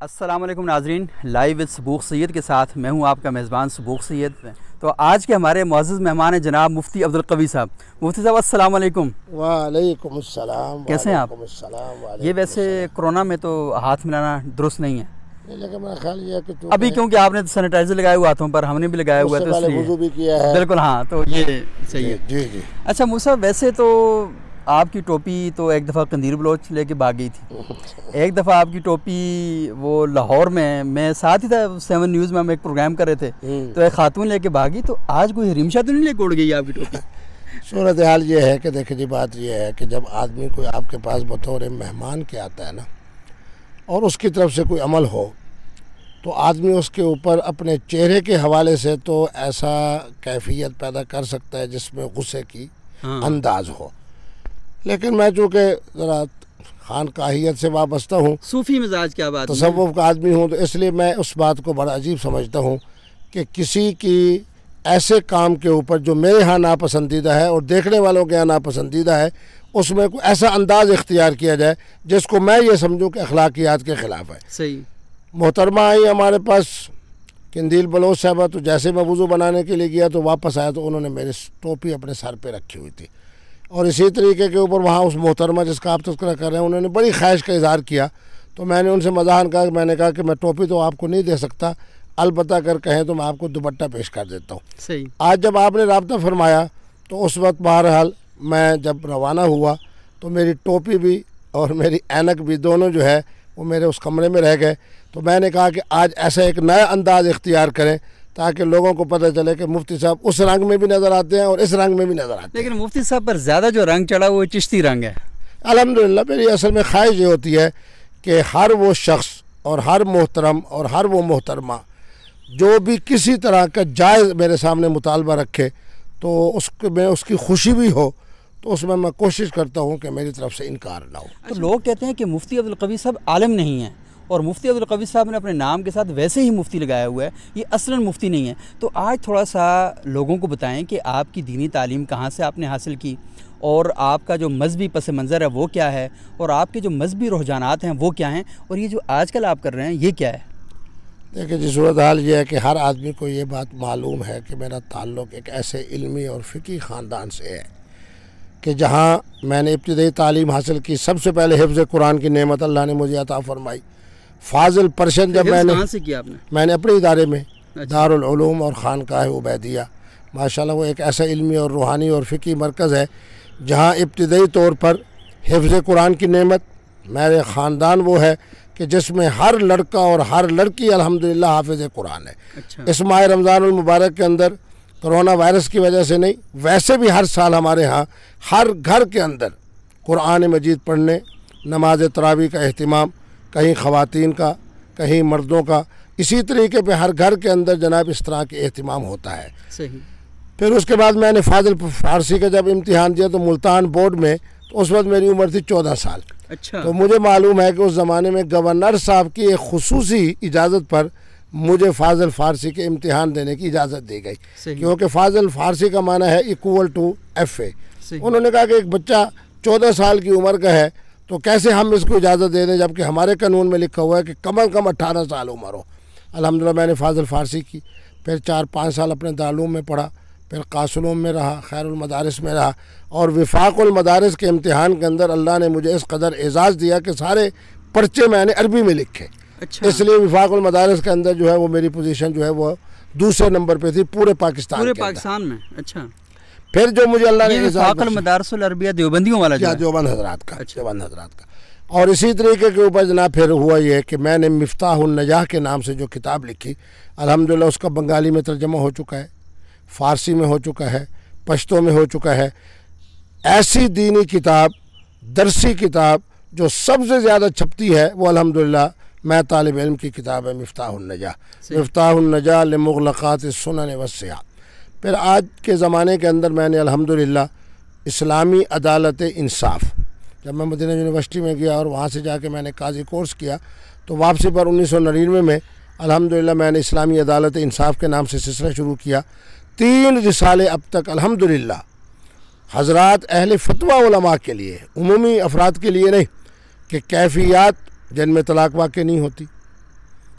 अस्सलाम वालेकुम नाजरीन लाइव विद सबूक सैद के साथ मैं हूँ आपका मेज़बान सबूक सैद तो आज के हमारे मोज़ मेहमान हैं जनाब मुफ्ती अब्दुल कवी साहब। मुफ्ती साहब अस्सलाम वालेकुम। वालेकुम अस्सलाम कैसे हैं आप? वालेकुम ये वैसे कोरोना में तो हाथ मिलाना दुरुस्त नहीं है। लेकिन मेरा ख्याल ये कि अभी क्योंकि आपने तो सैनिटाइजर लगाया हुआ हाथों पर हमने भी लगाया हुआ है तो भी किया है। बिल्कुल हाँ तो ये सही है। जी जी। अच्छा मूसा वैसे तो आपकी टोपी तो एक दफ़ा कंदीर बलोच लेके भाग गई थी। एक दफ़ा आपकी टोपी वो लाहौर में मैं साथ ही था सेवन न्यूज़ में हम एक प्रोग्राम कर रहे थे। हम्म। तो एक खातून लेके भागी तो आज कोई रिमशा तो नहीं लेके उड़ गई आपकी टोपी? सूरत हाल ये है कि देखिए जी बात ये है कि जब आदमी कोई आपके पास बतौर मेहमान के आता है ना और उसकी तरफ़ से कोई अमल हो तो आदमी उसके ऊपर अपने चेहरे के हवाले से तो ऐसा कैफियत पैदा कर सकता है जिसमें गुस्से की हाँ। अंदाज हो। लेकिन मैं चूँकि ज़रा खान काहियत से वाबस्ता हूँ सूफी मिजाज क्या बात है? तसव्वुफ का आदमी हूँ तो इसलिए मैं उस बात को बड़ा अजीब समझता हूँ कि किसी की ऐसे काम के ऊपर जो मेरे यहाँ नापसंदीदा है और देखने वालों के यहाँ नापसंदीदा है उसमें कोई ऐसा अंदाज इख्तियार किया जाए जिसको मैं ये समझूँ कि अखलाकियात के ख़िलाफ़ है। सही। मोहतरमा आई हमारे पास किंदील बलोच साहबा तो जैसे मैं वज़ू बनाने के लिए गया तो वापस आया तो उन्होंने मेरी टोपी अपने सर पर रखी हुई थी। और इसी तरीके के ऊपर वहाँ उस मोहतरमा जिसका आप तस्करा कर रहे हैं उन्होंने बड़ी ख्वाहिश का इजहार किया। तो मैंने उनसे मजाहन कहा मैंने कहा कि मैं टोपी तो आपको नहीं दे सकता अलबत् अगर कहें तो मैं आपको दुपट्टा पेश कर देता हूँ। सही। आज जब आपने रबता फरमाया तो उस वक्त बहरहाल मैं जब रवाना हुआ तो मेरी टोपी भी और मेरी ऐनक भी दोनों जो है वो मेरे उस कमरे में रह गए। तो मैंने कहा कि आज ऐसा एक नया अंदाज इख्तियार करें ताकि लोगों को पता चले कि मुफ्ती साहब उस रंग में भी नज़र आते हैं और इस रंग में भी नज़र आते हैं। लेकिन मुफ्ती साहब पर ज़्यादा जो रंग चढ़ा वो चिश्ती रंग है। अलहमदिल्ला मेरी असल में ख्वाहिश ये होती है कि हर वो शख्स और हर मोहतरम और हर वो मोहतरमा जो भी किसी तरह का जायज़ मेरे सामने मुतालबा रखे तो उसके में उसकी खुशी भी हो तो उसमें मैं कोशिश करता हूँ कि मेरी तरफ़ से इनकार ना हो। तो लोग कहते हैं कि मुफ्ती अब्दुल कवी साहब आलम नहीं हैं। और मुफ्ती अब्दुल कवी साहब ने अपने नाम के साथ वैसे ही मुफ्ती लगाया हुआ है, ये असलन मुफ्ती नहीं है। तो आज थोड़ा सा लोगों को बताएँ कि आपकी दीनी तालीम कहाँ से आपने हासिल की और आपका जो मजहबी पस मंज़र है वो क्या है और आपके जो मजहबी रुझानात हैं वो क्या हैं और ये जो आजकल आप कर रहे हैं, ये क्या है? देखिए जी सूरत हाल ये है कि हर आदमी को ये बात मालूम है कि मेरा ताल्लुक़ एक ऐसे इलमी और फ़िकी ख़ानदान से है कि जहाँ मैंने इब्तदाई तालीम हासिल की, सबसे पहले हिफ्ज़ कुरान की नेमत अल्लाह ने मुझे अता फरमाई। फाजिल परशन जब मैंने से किया आपने? मैंने अपने इदारे में अच्छा। दारुल उलूम और ख़ानकाह उबैदिया। माशाल्लाह वो एक ऐसा इल्मी और रूहानी और फ़िकी मरकज़ है जहाँ इब्तदाई तौर पर हिफ्ज़ कुरान की नेमत मेरे ख़ानदान वो है कि जिसमें हर लड़का और हर लड़की अल्हम्दुलिल्लाह हाफिज़ कुरान है। अच्छा। इस माह रमज़ान मुबारक के अंदर कोरोना वायरस की वजह से नहीं वैसे भी हर साल हमारे यहाँ हर घर के अंदर कुरान मजीद पढ़ने नमाज़ तरावी का अहतमाम कहीं ख़वातीन का कहीं मर्दों का इसी तरीके पे हर घर के अंदर जनाब इस तरह के अहतमाम होता है। सही। फिर उसके बाद मैंने फाजिल फारसी का जब इम्तिहान दिया तो मुल्तान बोर्ड में तो उस वक्त मेरी उम्र थी चौदह साल। अच्छा। तो मुझे मालूम है कि उस ज़माने में गवर्नर साहब की एक खसूसी इजाज़त पर मुझे फाजिल फारसी के इम्तिहान देने की इजाज़त दी गई। क्योंकि फाजिल फारसी का माना है इक्वल टू एफ़ ए उन्होंने कहा कि एक बच्चा चौदह साल की उम्र का है तो कैसे हम इसको इजाज़त दे दें जबकि हमारे कानून में लिखा हुआ है कि कम अज़ कम अट्ठारह साल उम्र हो। अल्हम्दुलिल्लाह मैंने फाजिल फारसी की फिर चार पाँच साल अपने दारूम में पढ़ा फिर कासलूम में रहा खैरमदारस में रहा और विफाकमदारस के इम्तिहान के अंदर अल्लाह ने मुझे इस कदर एजाज़ दिया कि सारे पर्चे मैंने अरबी में लिखे। अच्छा। इसलिए विफाकुल मदारस के अंदर जो है वो मेरी पोजीशन जो है वो दूसरे नंबर पे थी पूरे पाकिस्तान पूरे पाकिस्तान में? अच्छा। फिर जो मुझे अल्लाह ने मदारसुल अरबिया देवबंदियों वाला जो देवबंद हजरात का अच्छा। देवबंद हजरात का। और इसी तरीके के ऊपर जनाब फिर हुआ ये कि मैंने मिफ्ताह के नाम से जो किताब लिखी अलहमदिल्ला उसका बंगाली में तर्जमा हो चुका है फ़ारसी में हो चुका है पश्तो में हो चुका है। ऐसी दीनी किताब दरसी किताब जो सबसे ज़्यादा छपती है वो अलहमदिल्ला मैं तालब इल्म की किताब है मिफ्ताह नजा सही। मिफ्ताह नजा मुगलक़ात सुनन वस्या फिर आज के ज़माने के अंदर मैंने अल्हम्दुलिल्लाह इस्लामी अदालत इंसाफ, जब मैं मदीना यूनिवर्सिटी में गया और वहाँ से जाके मैंने काजी कोर्स किया तो वापसी पर उन्नीस सौ नड़िनवे में अल्हम्दुलिल्लाह मैंने इस्लामी अदालत इंसाफ के नाम से सिलसिला शुरू किया। तीन रिसाले अब तक अल्हम्दुलिल्लाह हजरात अहल फतवा के लिए, उमूमी अफराद के लिए नहीं, कि कैफियत जिनमें तलाक वाक़ नहीं होती।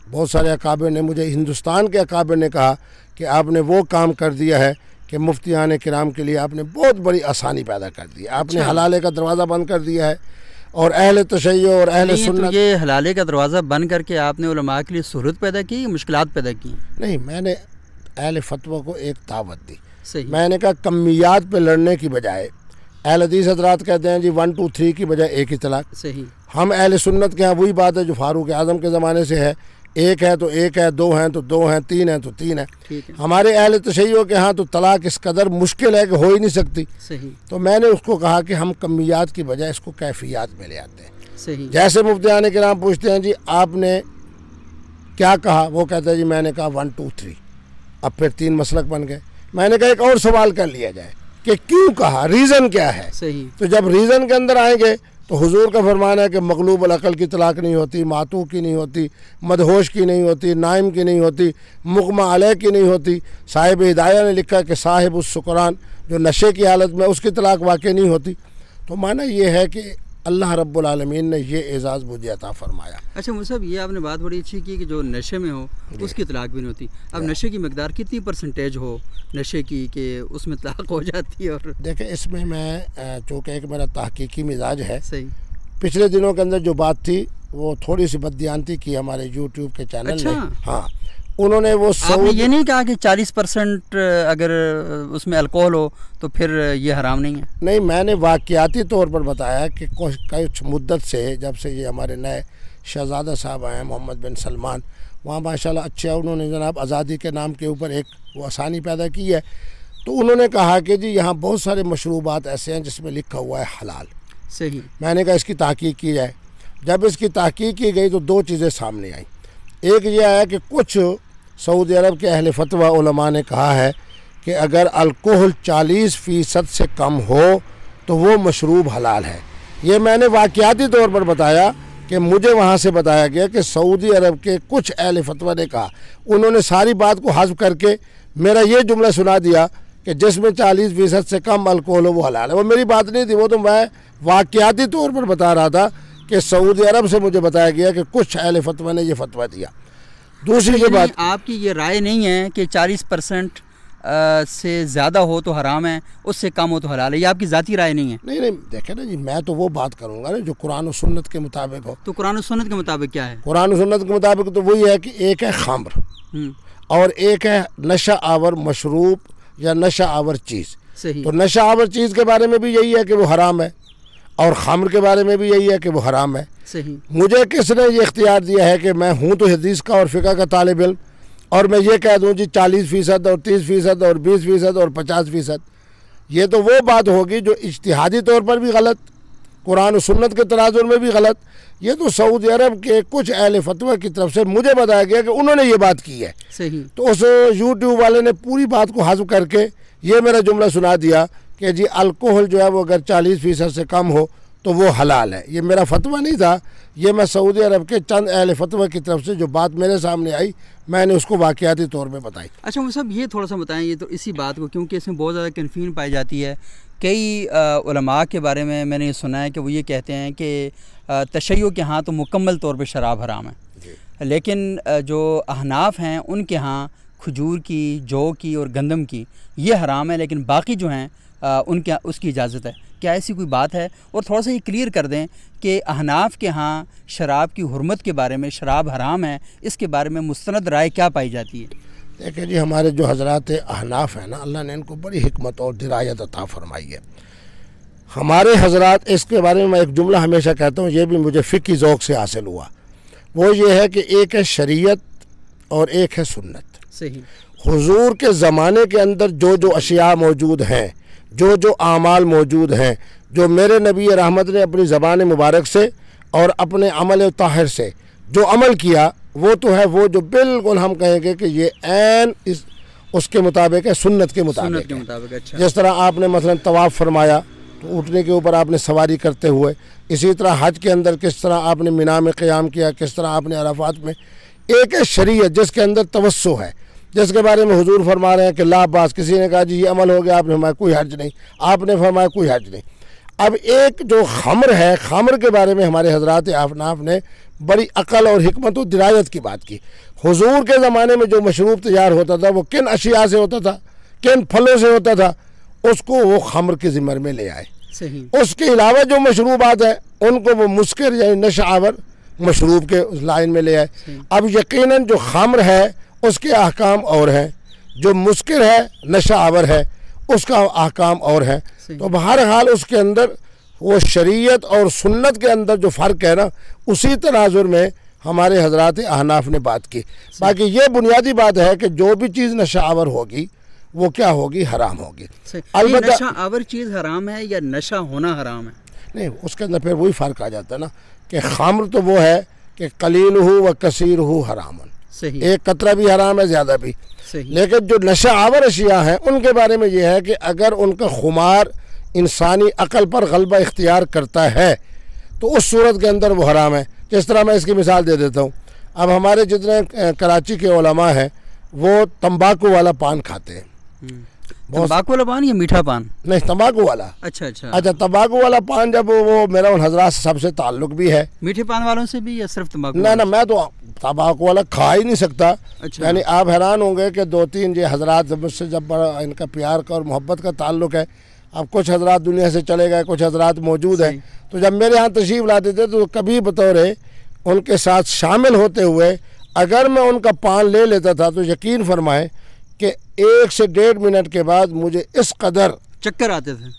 बहुत सारे अकाबिर ने मुझे हिंदुस्तान के अकाबिर ने कहा कि आपने वो काम कर दिया है कि मुफ्ती आने कराम के लिए आपने बहुत बड़ी आसानी पैदा कर दी आपने अच्छा। हलाले का दरवाज़ा बंद कर दिया है और अहल तशैय और अहल नहीं, तो ये हलाले का दरवाज़ा बंद करके आपने उलमा के लिए सहूलत पैदा की मुश्किल पैदा की? नहीं मैंने अहल फतवा को एक दावत दी। सही। मैंने कहा कमियात पे लड़ने की बजाय अहल हदीस हजरात कहते हैं जी वन टू थ्री की बजाय एक ही तलाक। सही। हम अहल सुन्नत के यहाँ वही बात है जो फारूक आज़म के ज़माने से है। एक है तो एक है दो हैं तो दो हैं तीन हैं तो तीन है। है। हमारे अहल तशैयों के यहाँ तो तलाक इस कदर मुश्किल है कि हो ही नहीं सकती। सही। तो मैंने उसको कहा कि हम कमियात की बजाय इसको कैफियात में ले आते हैं। सही। जैसे मुफ्ती आने के नाम पूछते हैं जी आपने क्या कहा? वो कहता है जी मैंने कहा वन टू थ्री अब फिर तीन मसलक बन गए। मैंने कहा एक और सवाल कर लिया जाए कि क्यों कहा? रीज़न क्या है? सही। तो जब रीज़न के अंदर आएँगे तो हुजूर का फरमान है कि मकलूब अकल की तलाक नहीं होती, मातू की नहीं होती, मदहोश की नहीं होती, नाइम की नहीं होती, मुकमा अलह की नहीं होती। साहिब हिदाया ने लिखा कि साहिब उस शुक्रान जो नशे की हालत में, उसकी तलाक वाकई नहीं होती। तो माना यह है कि अल्लाह रब्बुल ने ये एजाज़ मुझे अता फरमाया। अच्छा मुझे ये आपने बात बड़ी अच्छी की कि जो नशे में हो उसकी तलाक भी नहीं होती। अब नशे की मकदार कितनी परसेंटेज हो नशे की कि उसमें तलाक हो जाती है और देखें इसमें मैं चूँकि एक मेरा तहकीकी मिजाज है सही। पिछले दिनों के अंदर जो बात थी वो थोड़ी सी बददियानती की हमारे यूट्यूब के चैनल अच्छा। ने हाँ उन्होंने वो आपने ये नहीं कहा कि 40 परसेंट अगर उसमें अल्कोहल हो तो फिर ये हराम नहीं है? नहीं मैंने वाक़याती तौर पर बताया कि कुछ कुछ मुद्दत से जब से ये हमारे नए शहजादा साहब आए हैं मोहम्मद बिन सलमान वहाँ माशाल्लाह अच्छा उन्होंने जनाब आज़ादी के नाम के ऊपर एक वो आसानी पैदा की है। तो उन्होंने कहा कि जी यहाँ बहुत सारे मशरूबात ऐसे हैं जिसमें लिखा हुआ है हलाल। सही। मैंने कहा इसकी तहकीक की जाए। जब इसकी तहकीक की गई तो दो चीज़ें सामने आई। एक ये आया कि कुछ सऊदी अरब के अहल फतवा ने कहा है कि अगर अल्कोहल 40 फ़ीसद से कम हो तो वो मशरूब हलाल है। ये मैंने वाक़याती तौर पर बताया कि मुझे वहाँ से बताया गया कि सऊदी अरब के कुछ अहल फतवा ने कहा। उन्होंने सारी बात को हज़फ करके मेरा ये जुमला सुना दिया कि जिसमें चालीस फ़ीसद से कम अल्कोहल हो, वो हलाल है। वो मेरी बात नहीं थी, वो तो मैं वाक़याती तौर पर बता रहा था कि सऊदी अरब से मुझे बताया गया कि कुछ अहल फतवा ने यह फतवा दिया। दूसरी ये यानी बात आपकी ये राय नहीं है कि 40 परसेंट से ज़्यादा हो तो हराम है उससे कम हो तो हलाल है ये आपकी ज़ाती राय नहीं है? नहीं नहीं देखे ना जी मैं तो वो बात करूँगा ना जो कुरान और सुन्नत के मुताबिक हो। तो कुरान और सुन्नत के मुताबिक क्या है? कुरान और सुन्नत के मुताबिक तो वही है कि एक है खामर हम्म, और एक है नशा आवर मशरूब या नशा आवर चीज़। तो नशा आवर चीज़ के बारे में भी यही है कि वो हराम है। और खामर के बारे में भी यही है कि वो हराम है। सही। मुझे किसने ये इख्तियार दिया है कि मैं हूँ तो हदीस का और फ़िका का तालब इल्म और मैं ये कह दूँ जी चालीस फ़ीसद और तीस फ़ीसद और बीस फ़ीसद और पचास फ़ीसद। ये तो वो बात होगी जो इज्तिहादी तौर पर भी गलत कुरान और सुन्नत के तनाजुर में भी गलत। ये तो सऊदी अरब के कुछ अहल फतवा की तरफ़ से मुझे बताया गया कि उन्होंने ये बात की है। सही। तो उस यूट्यूब वाले ने पूरी बात को हज़म करके ये मेरा जुमला सुना दिया कि जी अल्कोहल जो है वो अगर चालीस फ़ीसद से कम हो तो वो हलाल है। ये मेरा फतवा नहीं था। ये मैं सऊदी अरब के चंद अहल फतवा की तरफ़ से जो बात मेरे सामने आई मैंने उसको वाक़याती तौर पे बताई। अच्छा वो सब ये थोड़ा सा बताएँ ये तो इसी बात को क्योंकि इसमें बहुत ज़्यादा कन्फ्यूज़न पाई जाती है। कई उलमा के बारे में मैंने ये सुना है कि वो ये कहते हैं कि तशैय के यहाँ तो मुकम्मल तौर पर शराब हराम है। लेकिन जो अहनाफ हैं उनके यहाँ खजूर की जौ की और गंदम की ये हराम है लेकिन बाकी जो हैं उनके उसकी इजाज़त है। क्या ऐसी कोई बात है? और थोड़ा सा ये क्लियर कर दें कि अहनाफ के यहाँ शराब की हरमत के बारे में शराब हराम है इसके बारे में मुस्तंद राय क्या पाई जाती है? देखिए जी हमारे जो हज़रत अहनाफ हैं ना अल्लाह ने इनको बड़ी हिकमत और दिरायत अता फरमाई है। हमारे हज़रत इसके बारे में मैं एक जुमला हमेशा कहता हूँ ये भी मुझे फ़िकी ज़ौक़ से हासिल हुआ। वो ये है कि एक है शरीयत और एक है सुन्नत। सही। हुजूर के ज़माने के अंदर जो जो अशिया मौजूद हैं जो जो आमाल मौजूद हैं जो मेरे नबी रहमत ने अपनी ज़बान मुबारक से और अपने अमल ताहिर से जो अमल किया वो तो है वो जो बिल्कुल हम कहेंगे कि ये ऐन इस उसके मुताबिक है सुन्नत के मुताबिक के मुताबिक अच्छा। जिस तरह आपने मसलन तवाफ़ फरमाया तो उठने के ऊपर आपने सवारी करते हुए इसी तरह हज के अंदर किस तरह आपने मीना में क़याम किया किस तरह आपने अराफात में एक है शरीय जिसके अंदर तवस्सो है जिसके बारे में हुजूर फरमा रहे हैं कि लाबास किसी ने कहा जी ये अमल हो गया आपने फरमाया कोई हर्ज नहीं। आपने फरमाया कोई हर्ज नहीं। अब एक जो खमर है खमर के बारे में हमारे हज़रत आफनाफ ने बड़ी अकल और हमत और दिरायत की बात की। हुजूर के ज़माने में जो मशरूब तैयार होता था वो किन अशिया से होता था किन फलों से होता था उसको वो खमर के ज़िम्मर में ले आए। उसके अलावा जो मशरूबात हैं उनको वो मुस्कर यानी नशावर मशरूब के उस लाइन में ले आए। अब यकीनन जो खमर है उसके अहकाम और हैं। जो मुस्कर है नशा आवर है उसका अहकाम और है। तो तो बहरहाल उसके अंदर वो शरीयत और सुन्नत के अंदर जो फ़र्क है ना उसी तनाजुर में हमारे हज़रत अहनाफ ने बात की। बाकी ये बुनियादी बात है कि जो भी चीज़ नशा आवर होगी वो क्या होगी? हराम होगी। अलबत्ता- नशा आवर चीज़ हराम है या नशा होना हराम है? नहीं उसके अंदर फिर वही फ़र्क आ जाता है ना कि खामर तो वो है कि कलील हो व कसीर हो हरामन सही। एक कतरा भी हराम है ज़्यादा भी। सही। लेकिन जो नशा आवर अशिया हैं उनके बारे में यह है कि अगर उनका खुमार इंसानी अकल पर गलबा इख्तियार करता है तो उस सूरत के अंदर वो हराम है। जिस तरह मैं इसकी मिसाल दे देता हूँ। अब हमारे जितने कराची के ओलमा हैं वो तंबाकू वाला पान खाते हैं। तम्बाकू वाला पान या मीठा पान? नहीं तंबाकू वाला। अच्छा अच्छा। अच्छा तंबाकू वाला पान जब वो मेरा उन हजरात से सबसे ताल्लुक भी है। मीठे पान वालों से भी या सिर्फ़ तम्बाकू ना ना मैं तो तंबाकू वाला खा ही नहीं सकता। अच्छा। यानी आप हैरान होंगे कि दो तीन ये हजरात जब मुझसे जब बड़ा इनका प्यार का और मोहब्बत का ताल्लुक है अब कुछ हजरात दुनिया से चले गए कुछ हजरात मौजूद हैं। तो जब मेरे यहाँ तशरीफ़ लाते थे तो कभी बतौर उनके साथ शामिल होते हुए अगर मैं उनका पान ले लेता था तो यकीन फरमाए कि एक से डेढ़ मिनट के बाद मुझे इस कदर चक्कर आते थे।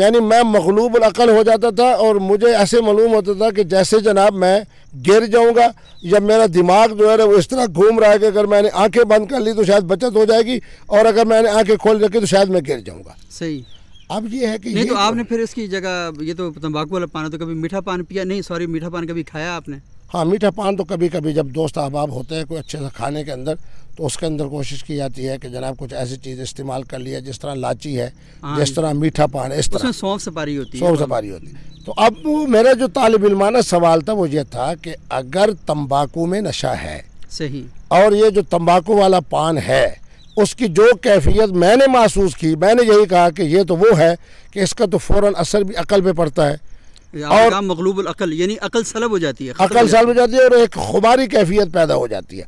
यानी मैं मखलूब अकल हो जाता था और मुझे ऐसे मालूम होता था कि जैसे जनाब मैं गिर जाऊँगा या मेरा दिमाग जो है वो इस तरह घूम रहा है कि अगर मैंने आँखें बंद कर ली तो शायद बचत हो जाएगी और अगर मैंने आँखें खोल रखी तो शायद मैं गिर जाऊँगा। सही। अब ये है कि नहीं ये तो आपने फिर इसकी जगह ये तो तंबाकू वाला पान है तो कभी मीठा पान पिया? नहीं सॉरी मीठा पान कभी खाया आपने? हाँ मीठा पान तो कभी कभी जब दोस्त अहबाब होते हैं कोई अच्छे से खाने के अंदर तो उसके अंदर कोशिश की जाती है कि जनाब कुछ ऐसी चीज़ इस्तेमाल कर लिया जिस तरह लाची है हाँ जिस तरह मीठा पान है इस तरह। सौंफ सपारी होती है। सौ सवारी होती तो अब मेरा जो तालब इलमाना सवाल था वो ये था कि अगर तम्बाकू में नशा है सही। और ये जो तम्बाकू वाला पान है उसकी जो कैफियत मैंने महसूस की मैंने यही कहा कि ये तो वो है कि इसका तो फ़ौरन असर भी अकल पे पड़ता है। और मगलूब अकल यानी अकल सलब हो जाती है अकल हो साल हो जाती है और एक खुबारी कैफियत पैदा हो जाती है।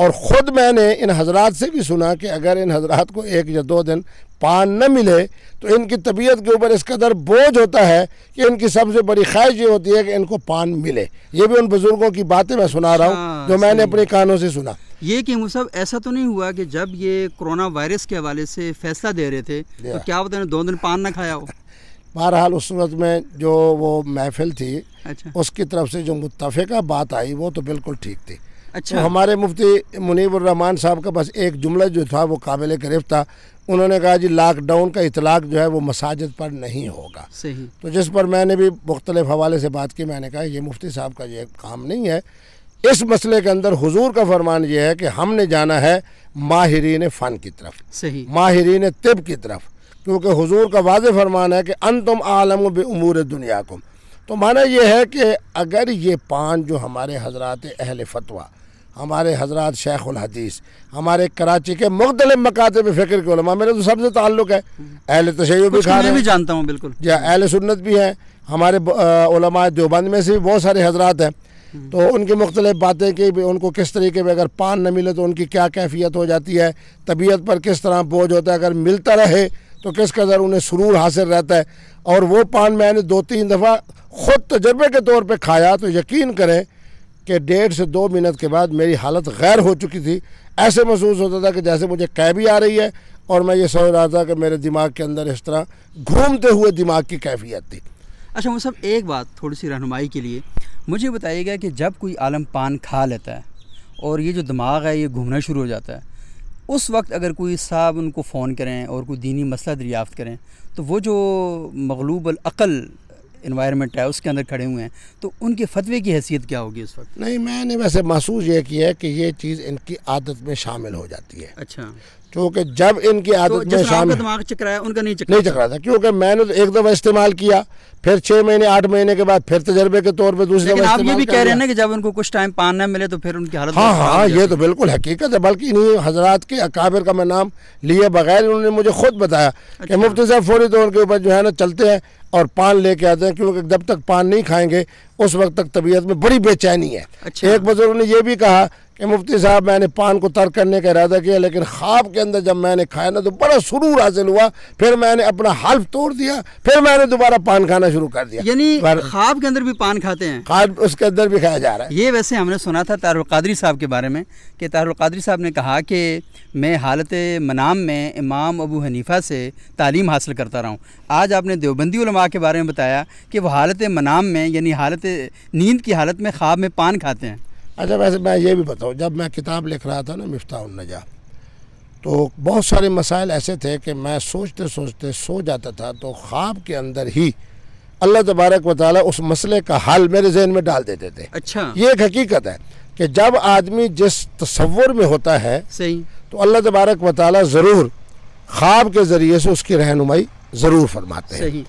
और ख़ुद मैंने इन हजरात से भी सुना कि अगर इन हजरात को एक या दो दिन पान न मिले तो इनकी तबीयत के ऊपर इस कदर बोझ होता है कि इनकी सबसे बड़ी ख्वाहिश ये होती है कि इनको पान मिले। ये भी उन बुज़ुर्गों की बातें मैं सुना रहा हूँ हाँ, जो मैंने अपने कानों से सुना। ये कि मुसब ऐसा तो नहीं हुआ कि जब ये कोरोना वायरस के हवाले से फैसला दे रहे थे तो क्या बताए दो दिन पान ना खाया हो? बहरहाल उस सूरत में जो वो महफिल थी अच्छा। उसकी तरफ़ से जो मुतफ़ा बात आई वो तो बिल्कुल ठीक थी। तो अच्छा हमारे मुफ्ती मुनीबररहमान साहब का बस एक जुमला जो था वो काबिल गिरफ्त था। उन्होंने कहा जी लॉकडाउन का इतलाक जो है वो मसाजिद पर नहीं होगा। सही। तो जिस पर मैंने भी मुख्तलिफ़ हवाले से बात की मैंने कहा ये मुफ्ती साहब का ये काम नहीं है। इस मसले के अंदर हुजूर का फरमान ये है कि हमने जाना है माहरीन फ़न की तरफ़। सही। माहरीन तिब की तरफ़। क्योंकि हुजूर का वाज फरमान है कि अन तुम आलम बे उमूर दुनिया को तो माना यह है कि अगर ये पान जो हमारे हज़रत अहल फतवा हमारे हज़रत शेख हदीस हमारे कराची के मुख्तलिफ़ मकाते में फ़िक्र के उलमा मेरे तो सबसे ताल्लुक़ है। अहल तशैय भी खा मैं भी जानता हूँ बिल्कुल। जी अहल सुन्नत भी हैं। हमारे देवबंद में से भी बहुत सारे हजरात हैं। तो उनकी मुख्तलिफ़ बातें कि उनको किस तरीके में अगर पान न मिले तो उनकी क्या कैफियत हो जाती है तबीयत पर किस तरह बोझ होता है अगर मिलता रहे तो किस कदर उन्हें सुरूर हासिल रहता है। और वो पान मैंने दो तीन दफ़ा ख़ुद तजर्बे के तौर पर खाया तो यकीन करें कि डेढ़ से दो मिनट के बाद मेरी हालत गैर हो चुकी थी। ऐसे महसूस होता था कि जैसे मुझे कै भी आ रही है और मैं ये समझ रहा था कि मेरे दिमाग के अंदर इस तरह घूमते हुए दिमाग की कैफियत थी। अच्छा मुसब एक बात थोड़ी सी रहनुमाई के लिए। मुझे बताइएगा कि जब कोई आलम पान खा लेता है और ये जो दिमाग है, ये घूमना शुरू हो जाता है, उस वक्त अगर कोई साहब उनको फ़ोन करें और कोई दीनी मसला दरियाफ़त करें तो वो जो मगलूब अकल इन्वायरमेंट है उसके अंदर खड़े हुए हैं तो उनके फतवे की हैसियत क्या होगी उस वक्त? नहीं मैंने वैसे महसूस ये किया है कि ये चीज़ इनकी आदत में शामिल हो जाती है। अच्छा। क्योंकि जब इनकी आदत तो आदत में जिसमें आपका शामिल दिमाग चकराया उनका नहीं चकरा नहीं चकरा था क्योंकि मैंने तो एक दफ़ा इस्तेमाल किया फिर छः महीने आठ महीने के बाद फिर तजर्बे के तौर पर दूसरी लेकिन आप ये भी कह रहे हैं ना कि जब उनको कुछ टाइम पान न मिले तो फिर उनकी हालत हाँ हाँ ये तो बिल्कुल हकीकत है बल्कि इन्हीं हजरात के अकाबिर का मैं नाम लिए बगैर उन्होंने मुझे खुद बताया कि मुफ़्त साहब फौरी तौर के ऊपर जो है ना चलते हैं और पान लेके आते हैं क्योंकि जब तक पान नहीं खाएँगे उस वक्त तक तबीयत में बड़ी बेचैनी है। अच्छा। एक बुज़ुर्ग ने ये भी कहा कि मुफ्ती साहब मैंने पान को तर्क करने का इरादा किया लेकिन ख्वाब के अंदर जब मैंने खाया ना तो बड़ा सुरूर हासिल हुआ। फिर मैंने अपना हल्फ तोड़ दिया फिर मैंने दोबारा पान खाना शुरू कर दिया। यानी ख्वाब के अंदर भी पान खाते हैं? ख्वाब उसके अंदर भी खाया जा रहा है। ये वैसे हमने सुना था तारुल कादरी साहब के बारे में कि तारुल कादरी साहब ने कहा कि मैं हालत मनाम में इमाम अबू हनीफ़ा से तालीम हासिल करता रहा हूँ। आज आपने देवबंदी उलमा के बारे में बताया कि वो हालत मनाम में यानी हालत नींद की हालत में ख्वाब में पान खाते हैं। अच्छा वैसे मैं ये भी बताऊँ जब मैं किताब लिख रहा था ना मिफ्ता नजा तो बहुत सारे मसाइल ऐसे थे कि मैं सोचते सोचते सो जाता था तो ख्वाब के अंदर ही अल्लाह तबारक व ताली उस मसले का हल मेरे जहन में डाल देते थे। अच्छा। ये एक हकीकत है कि जब आदमी जिस तस्वुर में होता है सही। तो अल्लाह तबारक व ताली ज़रूर ख्वाब के ज़रिए से उसकी रहनुमाई ज़रूर फरमाते हैं।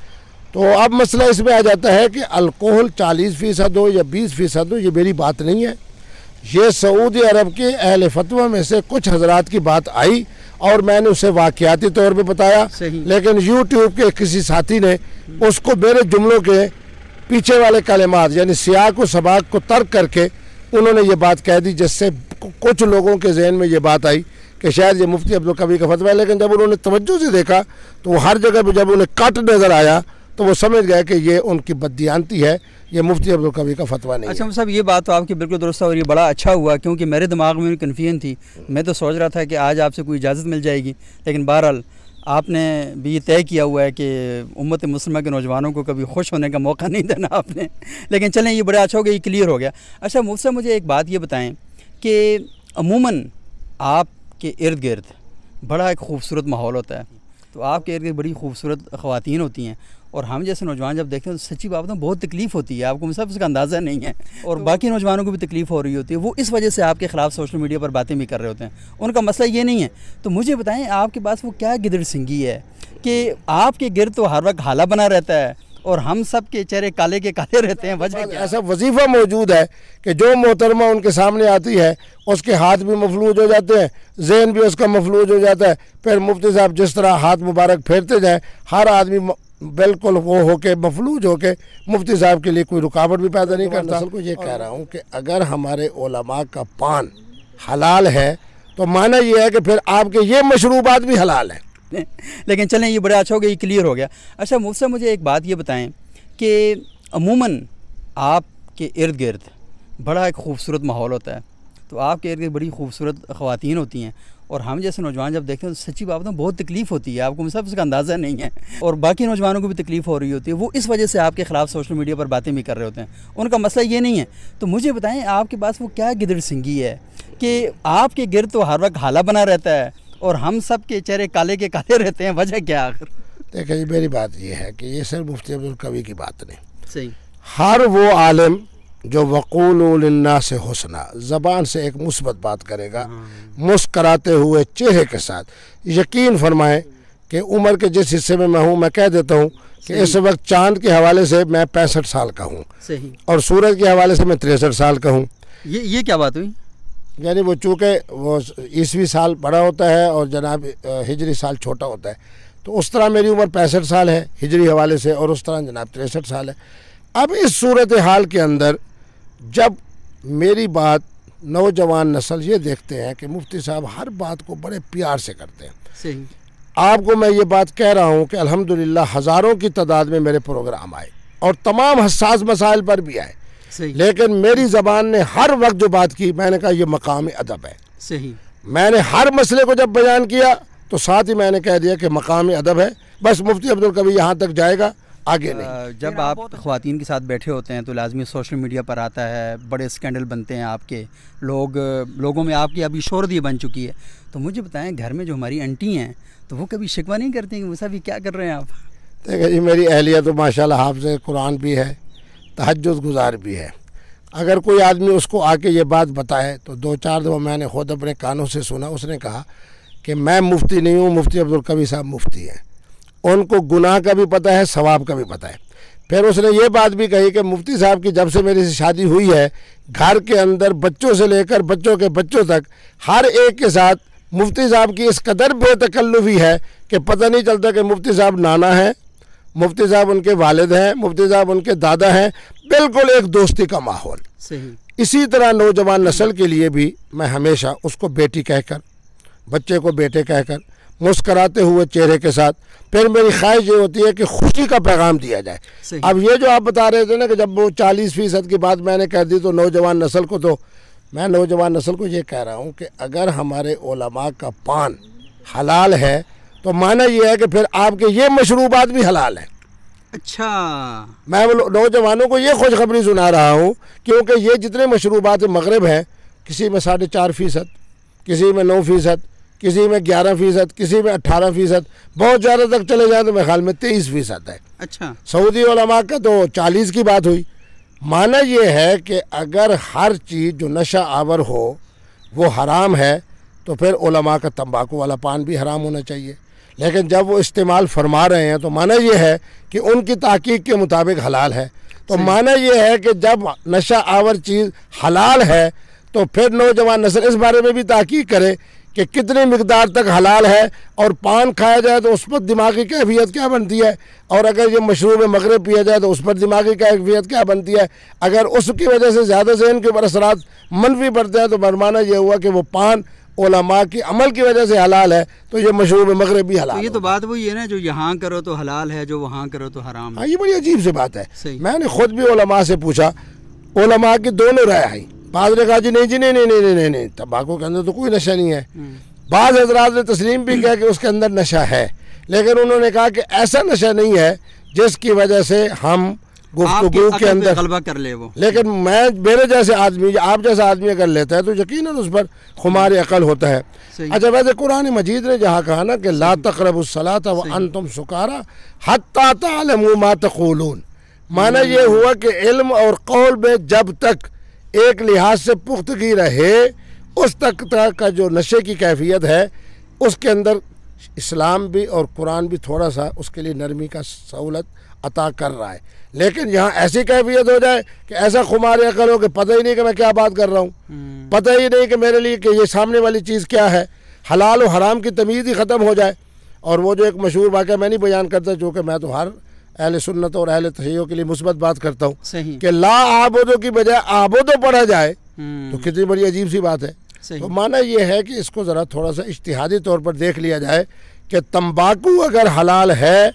तो अब मसला इसमें आ जाता है कि अल्कोहल चालीस फ़ीसद हो या बीस फ़ीसद हो ये मेरी बात नहीं है। ये सऊदी अरब के अहल फतवा में से कुछ हजरात की बात आई और मैंने उसे वाक़याती तौर पे बताया। लेकिन यूट्यूब के किसी साथी ने उसको मेरे जुमलों के पीछे वाले कलेमात यानी सियाक व सबाक को तर्क करके उन्होंने ये बात कह दी जिससे कुछ लोगों के जहन में ये बात आई कि शायद ये मुफ्ती अब्दुल कबीर का फतवा है। लेकिन जब उन्होंने तवज्जो से देखा तो हर जगह पर जब उन्हें कट नज़र आया तो वो समझ गए कि ये उनकी बददियानती है ये मुफ्ती अब्दुल कबीर का फतवा नहीं अच्छा साहब ये बात तो आपकी बिल्कुल दुरुस्त है और ये बड़ा अच्छा हुआ क्योंकि मेरे दिमाग में भी कन्फ्यूज़न थी। मैं तो सोच रहा था कि आज आपसे कोई इजाज़त मिल जाएगी लेकिन बहरहाल आपने भी ये तय किया हुआ है कि उम्मत मुस्लिमा के नौजवानों को कभी खुश होने का मौका नहीं देना आपने। लेकिन चलें ये बड़ा अच्छा हो गया ये क्लियर हो गया। अच्छा मुझसे मुझे एक बात ये बताएँ कि अमूमन आपके इर्द गिर्द बड़ा एक खूबसूरत माहौल होता है। तो आपके इर्द गिर्द बड़ी खूबसूरत ख़वातीन होती हैं। और हम जैसे नौजवान जब देखते हैं तो सच्ची बात बहुत तकलीफ़ होती है आपको सब उसका अंदाज़ा नहीं है। और तो बाकी नौजवानों को भी तकलीफ़ हो रही होती है वो इस वजह से आपके ख़िलाफ़ सोशल मीडिया पर बातें भी कर रहे होते हैं। उनका मसला ये नहीं है। तो मुझे बताएँ आपके पास वो क्या गिदड़ सिंगी है कि आपके गिरद तो हर वक्त हाला बना रहता है और हम सब के चेहरे काले के काले रहते हैं वजह ऐसा वजीफ़ा मौजूद है कि जो मोहतरमा उनके सामने आती है उसके हाथ भी मफलूज हो जाते हैं जहन भी उसका मफलूज हो जाता है। फिर मुफ्ती साहब जिस तरह हाथ मुबारक फेरते जाए हर आदमी बिल्कुल वो होके मफलूज होके मुफ्ती साहब के लिए कोई रुकावट भी पैदा नहीं करता। को ये कह रहा हूँ कि अगर हमारे ओलमा का पान हलाल है तो माना ये है कि फिर आपके ये मशरूबात भी हलाल हैं। लेकिन चलें ये बड़ा अच्छा हो गया ये क्लियर हो गया। अच्छा मुझसे मुझे एक बात ये बताएँ कि अमूमन आपके इर्द गिर्द बड़ा एक खूबसूरत माहौल होता है। तो आपके इर्द गिर्द बड़ी खूबसूरत ख़वातीन होती हैं। और हम जैसे नौजवान जब देखते हैं तो सच्ची बात में बहुत तकलीफ़ होती है। आपको सब उसका अंदाज़ा नहीं है। और बाकी नौजवानों को भी तकलीफ़ हो रही होती है। वो इस वजह से आपके ख़िलाफ़ सोशल मीडिया पर बातें भी कर रहे होते हैं। उनका मसला ये नहीं है। तो मुझे बताएँ आपके पास वो क्या गिदड़ सिंगी है कि आपके गिर तो हर वक्त हाला बना रहता है और हम सब के चेहरे काले के काले रहते हैं। वजह क्या आखिर? देखिए जी मेरी बात यह है कि ये सिर्फ़ मुफ्ती अब्दुल कवी की बात नहीं। सही। हर वो आलिम जो वक़ूलन्ना से हुसना ज़बान से एक मुस्बत बात करेगा। मुस्कराते हुए चेहरे के साथ। यकीन फरमाएँ कि उम्र के जिस हिस्से में मैं हूँ मैं कह देता हूँ कि इस वक्त चाँद के हवाले से मैं पैंसठ साल का हूँ और सूरज के हवाले से मैं तिरसठ साल का हूँ। ये ये क्या बात हुई? यानी वो चूँकि वो ईसवी साल बड़ा होता है और जनाब हिजरी साल छोटा होता है। तो उस तरह मेरी उम्र पैंसठ साल है हिजरी हवाले से और उस तरह जनाब तिरसठ साल है। अब इस सूरत हाल के अंदर जब मेरी बात नौजवान नस्ल ये देखते हैं कि मुफ्ती साहब हर बात को बड़े प्यार से करते हैं। सही। आपको मैं ये बात कह रहा हूँ कि अल्हम्दुलिल्लाह हज़ारों की तादाद में मेरे प्रोग्राम आए और तमाम हसास मसाइल पर भी आए। सही। लेकिन मेरी ज़बान ने हर वक्त जो बात की मैंने कहा यह मकाम अदब है। सही। मैंने हर मसले को जब बयान किया तो साथ ही मैंने कह दिया कि मकाम अदब है। बस मुफ्ती अब्दुल कभी यहाँ तक जाएगा। आगे नहीं। जब आप ख़वातीन के साथ बैठे होते हैं तो लाजमी सोशल मीडिया पर आता है बड़े स्कैंडल बनते हैं आपके। लोग लोगों में आपकी अभी ये बन चुकी है। तो मुझे बताएँ घर में जो हमारी आंटी हैं तो वो कभी शिकवा नहीं करती कि मुसा भी क्या कर रहे हैं आप? देखिए जी मेरी अहलिया तो माशाल्लाह हाफज कुरान भी है तहजद गुजार भी है। अगर कोई आदमी उसको आके ये बात बताए तो दो चार दफ़ा मैंने खुद अपने कानों से सुना उसने कहा कि मैं मुफ्ती नहीं हूँ मुफ्ती अब्दुल कबीर साहब मुफ्ती हैं। उनको गुनाह का भी पता है सवाब का भी पता है। फिर उसने ये बात भी कही कि मुफ्ती साहब की जब से मेरी से शादी हुई है घर के अंदर बच्चों से लेकर बच्चों के बच्चों तक हर एक के साथ मुफ्ती साहब की इस कदर बेतकल्लुफी है कि पता नहीं चलता कि मुफ्ती साहब नाना हैं मुफ्ती साहब उनके वालिद हैं मुफ्ती साहब उनके दादा हैं बिल्कुल एक दोस्ती का माहौल। सही। इसी तरह नौजवान नस्ल के लिए भी मैं हमेशा उसको बेटी कहकर बच्चे को बेटे कहकर मुस्कराते हुए चेहरे के साथ। फिर मेरी ख्वाहिश ये होती है कि खुशी का पैगाम दिया जाए। अब ये जो आप बता रहे थे ना कि जब वो चालीस फ़ीसद की बात मैंने कह दी तो नौजवान नस्ल को तो मैं नौजवान नस्ल को ये कह रहा हूँ कि अगर हमारे ओलमा का पान हलाल है तो माना ये है कि फिर आपके ये मशरूबात भी हलाल है। अच्छा। मैं नौजवानों को ये खुशखबरी सुना रहा हूँ क्योंकि ये जितने मशरूबात मगरब हैं किसी में साढ़े चार फ़ीसद किसी में नौ फ़ीसद किसी में ग्यारह फ़ीसद किसी में अट्ठारह फ़ीसद बहुत ज़्यादा तक चले जाए तो मेरे ख्याल में तेईस फ़ीसद है। अच्छा। सऊदी उलमा का तो चालीस की बात हुई। माना यह है कि अगर हर चीज़ जो नशा आवर हो वो हराम है तो फिर ओलमा का तंबाकू वाला पान भी हराम होना चाहिए। लेकिन जब वो इस्तेमाल फरमा रहे हैं तो माना यह है कि उनकी ताकीक के मुताबिक हलाल है। तो माना यह है कि जब नशा आवर चीज़ हलाल है तो फिर नौजवान नस्ल इस बारे में भी ताकीक करे कि कितनी मकदार तक हलाल है और पान खाया जाए तो उस पर दिमागी कैफियत क्या बनती है? और अगर ये मशरूब मगरब पिया जाए तो उस पर दिमागी कैफियत क्या बनती है? अगर उसकी वजह से ज़्यादा से इनके ऊपर असरात मनफी पड़ते हैं तो बरमाना ये हुआ कि वो पान ओलमा की अमल की वजह से हलाल है तो ये मशरूब मगरब भी हलाल तो ये तो बात वही है ना जो यहाँ करो तो हलाल है जो वहाँ करो तो हराम है। हाँ ये बड़ी अजीब सी बात है। मैंने खुद भी ओलमा से पूछा ओलमा की दोनों राय आई। बाद ने कहा जी नहीं जी नहीं नहीं नहीं नहीं नहीं, तम्बाकू के अंदर तो कोई नशा नहीं है। हम्म, बाद हजरात ने तस्लीम भी किया कि उसके अंदर नशा है। लेकिन उन्होंने कहा कि ऐसा नशा नहीं है जिसकी वजह से हम गुफ्तगू अकल के अंदर गलबा कर ले वो। लेकिन मैं मेरे जैसे आदमी आप जैसा आदमी अगर लेता है तो यकीन उस पर खुमार अकल होता है। अच्छा वैसे कुरान मजीद ने जहाँ कहा ना कि ला तकरबुसलात व अन तुम सुकारा हत्ता तक़ूलून। माना ये हुआ कि इल्म और कौल में जब तक एक लिहाज से पुख्तगी रहे उस तक का जो नशे की कैफियत है उसके अंदर इस्लाम भी और कुरान भी थोड़ा सा उसके लिए नरमी का सहूलत अता कर रहा है। लेकिन यहाँ ऐसी कैफियत हो जाए कि ऐसा खुमार अकल हो कि पता ही नहीं कि मैं क्या बात कर रहा हूँ। हम्म, पता ही नहीं कि मेरे लिए कि ये सामने वाली चीज़ क्या है। हलाल और हराम की तमीज़ ही ख़त्म हो जाए। और वो जो एक मशहूर वाक़ मैं नहीं बयान करता चूँकि मैं तो हर अहल सुन्नत और अहल तशैयों के लिए मुस्बत बात करता हूँ कि ला आबोदों की बजाय आबोदो पढ़ा जाए हम्म, तो कितनी बड़ी अजीब सी बात है। तो माना यह है कि इसको ज़रा थोड़ा सा इश्तिहादी तौर पर देख लिया जाए कि तम्बाकू अगर हलाल है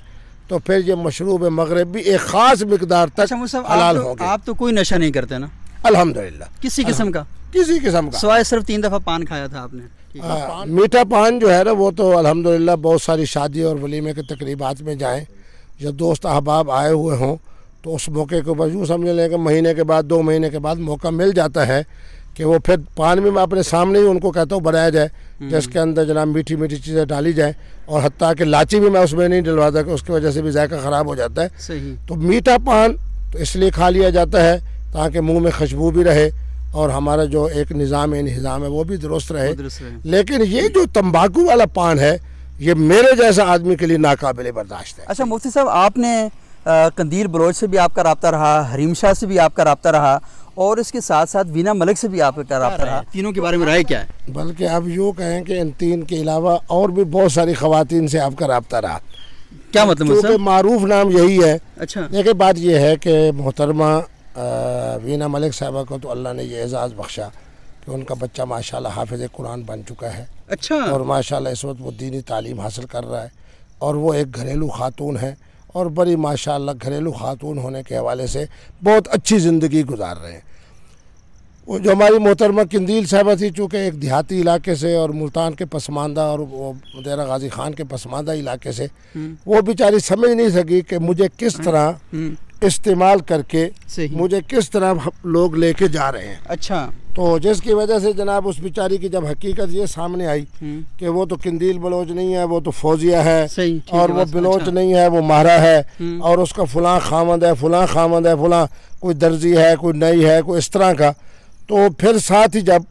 तो फिर ये मशरूब मगरब भी एक ख़ास मकदार तक अच्छा हलाल तो, आप तो कोई नशा नहीं करते ना? अल्हम्दुलिल्लाह। किसी किस्म का? किसी किस्म का। सवाए सिर्फ़ तीन दफ़ा पान खाया था आपने। है। हाँ, मीठा पान जो है ना वो तो अल्हम्दुलिल्लाह बहुत सारी शादी और वलीमे के तकरीबात में जाएँ। जब दोस्त अहबाब आए हुए हों तो उस मौके के ऊपर यूँ समझ लें कि महीने के बाद दो महीने के बाद मौका मिल जाता है कि वो फिर पान भी मैं अपने सामने ही उनको कहता हूँ बनाया जाए जिसके अंदर जनाब मीठी मीठी चीज़ें डाली जाएँ और हती कि लाची भी मैं उसमें नहीं डलवाता कि उसकी वजह से भी जायका ख़राब हो जाता है। सही। तो मीठा पान तो इसलिए खा लिया जाता है ताकि मुँह में खुशबू भी रहे और हमारा जो एक निज़ाम निज़ाम है वो भी दुरुस्त रहे। रहे। लेकिन ये जो तम्बाकू वाला पान है ये मेरे जैसा आदमी के लिए नाकाबिल बर्दाश्त है। अच्छा मुफ्ती साहब आपने कंदीर बलोच से भी आपका रबता रहा हरीम शाह से भी आपका रबता रहा और इसके साथ साथ वीना मलिक से भी आपका रबता रहा? तीनों के बारे में राय क्या है? बल्कि आप यूँ कहें कि इन तीन के अलावा और भी बहुत सारी खवातीन से आपका रबता रहा। क्या मतलब क्योंकि मारूफ नाम यही है। अच्छा। देखिए बात यह है कि मोहतरमा वीना मलिक साहबा को तो अल्लाह ने यह एजाज़ बख्शा कि उनका बच्चा माशाल्लाह हाफिज़ कुरान बन चुका है। अच्छा। और माशाल्लाह इस वक्त वो दीनी तालीम हासिल कर रहा है और वो एक घरेलू खातून है और बड़ी माशाल्लाह घरेलू खातून होने के हवाले से बहुत अच्छी ज़िंदगी गुजार रहे हैं। वो जो हमारी मोहतरमा किंदील साहबा थी चूँकि एक देहाती इलाके से और मुल्तान के पसमानदा और वो मुदेरा गाजी खान के पसमानदा इलाके से हम्म, वो बेचारी समझ नहीं सकी कि मुझे किस तरह हम्म, इस्तेमाल करके मुझे किस तरह लोग लेके जा रहे हैं। अच्छा। तो जिसकी वजह से जनाब उस बेचारी की जब हकीकत ये सामने आई हम्म, कि वो तो किंदील बलोच नहीं है वो तो फौजिया है सही और वो बलोच अच्छा। नहीं है वो मारा है हम्म। और उसका फलां खामद है फलां खामद है फलां कोई दर्जी है कोई नई है कोई इस तरह का। तो फिर साथ ही जब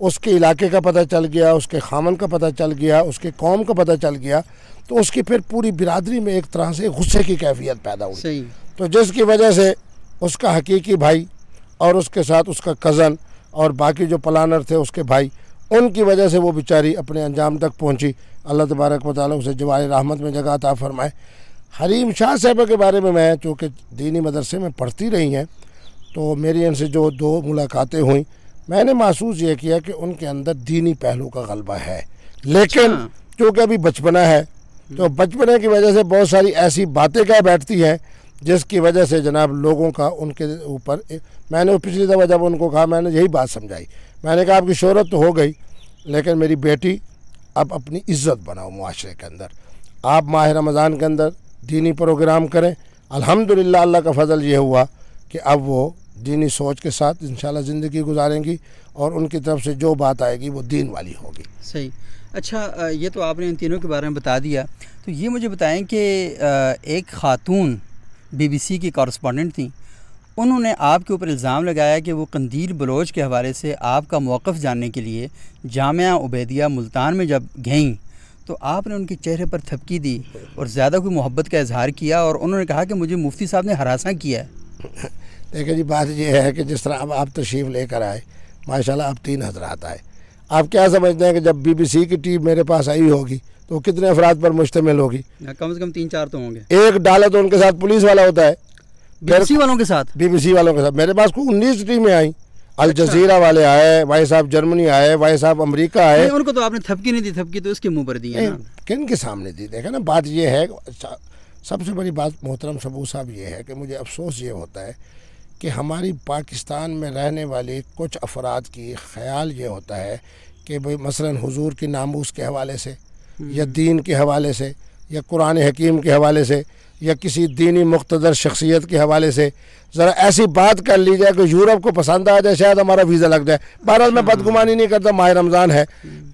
उसके इलाके का पता चल गया उसके खामन का पता चल गया उसके कौम का पता चल गया तो उसकी फिर पूरी बिरादरी में एक तरह से गुस्से की कैफियत पैदा हुई। तो जिसकी वजह से उसका हकीकी भाई और उसके साथ उसका कज़न और बाकी जो प्लानर थे उसके भाई उनकी वजह से वो बेचारी अपने अंजाम तक पहुँची। अल्लाह तबारक वाली उसे जवार रहमत में जगह ता फरमाए। हरीम शाह साहब के बारे में मैं चूँकि दीनी मदरसे में पढ़ती रही हैं तो मेरी इनसे जो दो मुलाकातें हुई मैंने महसूस ये किया कि उनके अंदर दीनी पहलू का गलबा है। लेकिन अच्छा। चूँकि अभी बचपना है तो बचपने की वजह से बहुत सारी ऐसी बातें कह बैठती हैं जिसकी वजह से जनाब लोगों का उनके ऊपर मैंने पिछली दफ़ा जब उनको कहा, मैंने यही बात समझाई। मैंने कहा, आपकी शहरत तो हो गई, लेकिन मेरी बेटी अब अपनी इज़्ज़त बनाओ माशरे के अंदर। आप माह रमज़ान के अंदर दीनी प्रोग्राम करें। अल्हम्दुलिल्लाह, अल्लाह का फजल ये हुआ कि अब वो दीनी सोच के साथ इंशाल्लाह ज़िंदगी गुजारेंगी और उनकी तरफ़ से जो बात आएगी, वो दीन वाली होगी। सही। अच्छा ये तो आपने इन तीनों के बारे में बता दिया। तो ये मुझे बताएँ कि एक ख़ातून बीबीसी की कॉरस्पॉन्डेंट थी। उन्होंने आपके ऊपर इल्ज़ाम लगाया कि वो कंदील बलोच के हवाले से आपका मौक़ जानने के लिए जामिया उबैदिया मुल्तान में जब गईं तो आपने उनके चेहरे पर थपकी दी और ज़्यादा कोई मोहब्बत का इजहार किया और उन्होंने कहा कि मुझे मुफ्ती साहब ने हरासा किया देखिए जी, बात यह है कि जिस तरह अब आप तशरीफ़ लेकर आए, माशाल्लाह आप तीन हजरात आए। आप क्या समझते हैं कि जब बीबीसी की टीम मेरे पास आई होगी तो कितने अफराद पर मुश्तमिल होगी? कम से कम तीन चार तो होंगे। एक डाला तो उनके साथ पुलिस वाला होता है। बीबीसी वालों के साथ? बीबीसी वालों के साथ। मेरे पास को उन्नीस टीमें आई। अल जजीरा वाले आए भाई साहब जर्मनी आए भाई साहब अमेरिका आए। उनको तो आपने थपकी नहीं दी थपकी तो इसके मुँह पर दी है ना। किन के सामने दी? देखा ना बात यह है सबसे बड़ी बात मोहतरम सबू साहब ये है कि मुझे अफसोस ये होता है कि हमारी पाकिस्तान में रहने वाले कुछ अफराद की ख्याल ये होता है कि भाई मसलन हुजूर की नामूस के हवाले से या दीन के हवाले से, या कुरान हकीम के हवाले से, या किसी दीनी मुख्तर शख्सियत के हवाले से, ज़रा ऐसी बात कर ली जाए कि यूरोप को पसंद आ जाए, शायद हमारा वीज़ा लग जाए। बहरहाल मैं बदगुमानी नहीं करता माह रमज़ान है।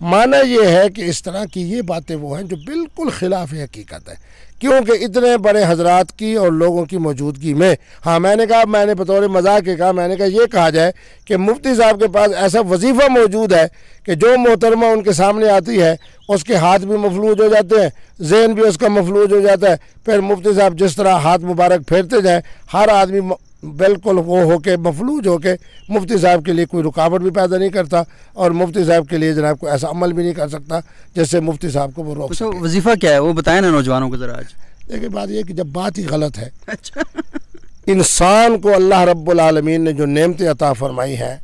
माना यह है कि इस तरह की ये बातें वो हैं जो बिल्कुल खिलाफ हकीकत है। क्योंकि इतने बड़े हजरात की और लोगों की मौजूदगी में। हाँ मैंने कहा, मैंने बतौर मज़ाक के कहा, मैंने कहा यह कहा जाए कि मुफ्ती साहब के पास ऐसा वजीफ़ा मौजूद है कि जो मोहतरमा उनके सामने आती है, उसके हाथ भी मफलूज हो जाते हैं जेन भी उसका मफलूज हो जाता है। फिर मुफ्ती साहब जिस तरह हाथ मुबारक फेरते जाएँ, हर आदमी बिल्कुल वो होके मफलूज होके मुफ्ती साहब के लिए कोई रुकावट भी पैदा नहीं करता और मुफ्ती साहब के लिए जनाब को ऐसा अमल भी नहीं कर सकता जिससे मुफ्ती साहब को वो रोक अच्छा सके। वजीफ़ा क्या है? वो बताए ना नौजवानों को ज़रा आज। देखिए बात ये कि जब बात ही गलत है अच्छा। इंसान को अल्लाह रब्बुल आलमीन ने जो नेमतें अता फरमाई हैं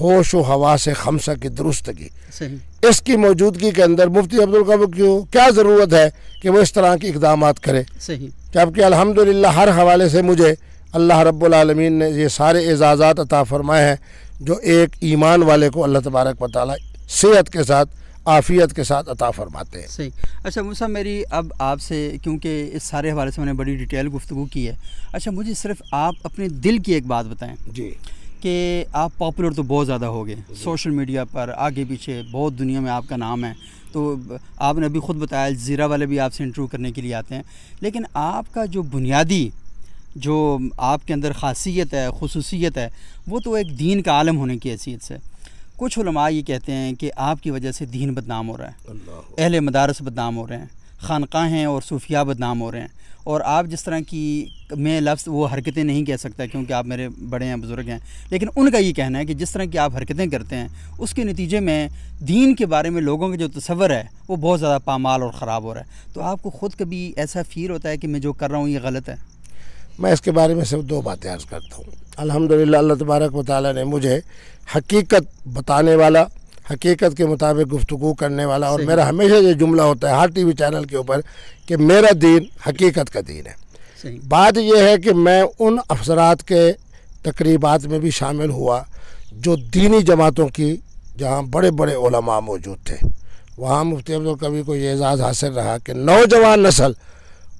होश व हवा से खमसा की दुरुस्तगी इसकी मौजूदगी के अंदर मुफ्ती अब्दुल कबूर को क्या ज़रूरत है कि वो इस तरह के इकदाम करे? जबकि अल्हम्दुलिल्लाह हर हवाले से मुझे अल्लाह रब्बुल आलमीन ने ये सारे एजाज़ात अता फरमाए हैं जो एक ईमान वाले को अल्लाह तबारक व ताली सेहत के साथ आफ़ियत के साथ अता फरमाते हैं। सही। अच्छा मूसा मेरी अब आपसे क्योंकि इस सारे हवाले से मैंने बड़ी डिटेल गुफ्तु की है। अच्छा मुझे सिर्फ़ आप अपने दिल की एक बात बताएँ जी। कि आप पॉपुलर तो बहुत ज़्यादा हो गए। सोशल मीडिया पर आगे पीछे बहुत दुनिया में आपका नाम है। तो आपने अभी ख़ुद बताया ज़ीरा वाले भी आपसे इंटरव्यू करने के लिए आते हैं। लेकिन आपका जो बुनियादी जो आपके अंदर खासियत है खसूसियत है वो तो एक दीन का आलम होने की हैसियत से। कुछ उलमा ये कहते हैं कि आपकी वजह से दीन बदनाम हो रहा है। अहले मदारस बदनाम हो रहे हैं खानकाहें और सूफिया बदनाम हो रहे हैं। और आप जिस तरह की मैं लफ्ज़ वो हरकतें नहीं कह सकता क्योंकि आप मेरे बड़े हैं बुज़ुर्ग हैं। लेकिन उनका ये कहना है कि जिस तरह की आप हरकतें करते हैं उसके नतीजे में दीन के बारे में लोगों का जो तस्वर है वो बहुत ज़्यादा पामाल और ख़राब हो रहा है। तो आपको ख़ुद कभी ऐसा फील होता है कि मैं जो कर रहा हूँ ये गलत है? मैं इसके बारे में सिर्फ़ दो बातें अर्ज़ करता हूँ। अल्हम्दुलिल्लाह अल्लाह तबारक व ताली ने मुझे हकीकत बताने वाला हकीकत के मुताबिक गुफ्तु करने वाला और मेरा हमेशा ये जुमला होता है हर टीवी चैनल के ऊपर कि मेरा दीन हकीकत का दीन है। बात यह है कि मैं उन अफसरात के तकरीबात में भी शामिल हुआ जो दीनी जमातों की जहाँ बड़े बड़े उलमा मौजूद थे। वहाँ मुफ्ती अब्दुल कभी को ये एजाज़ हासिल रहा कि नौजवान नस्ल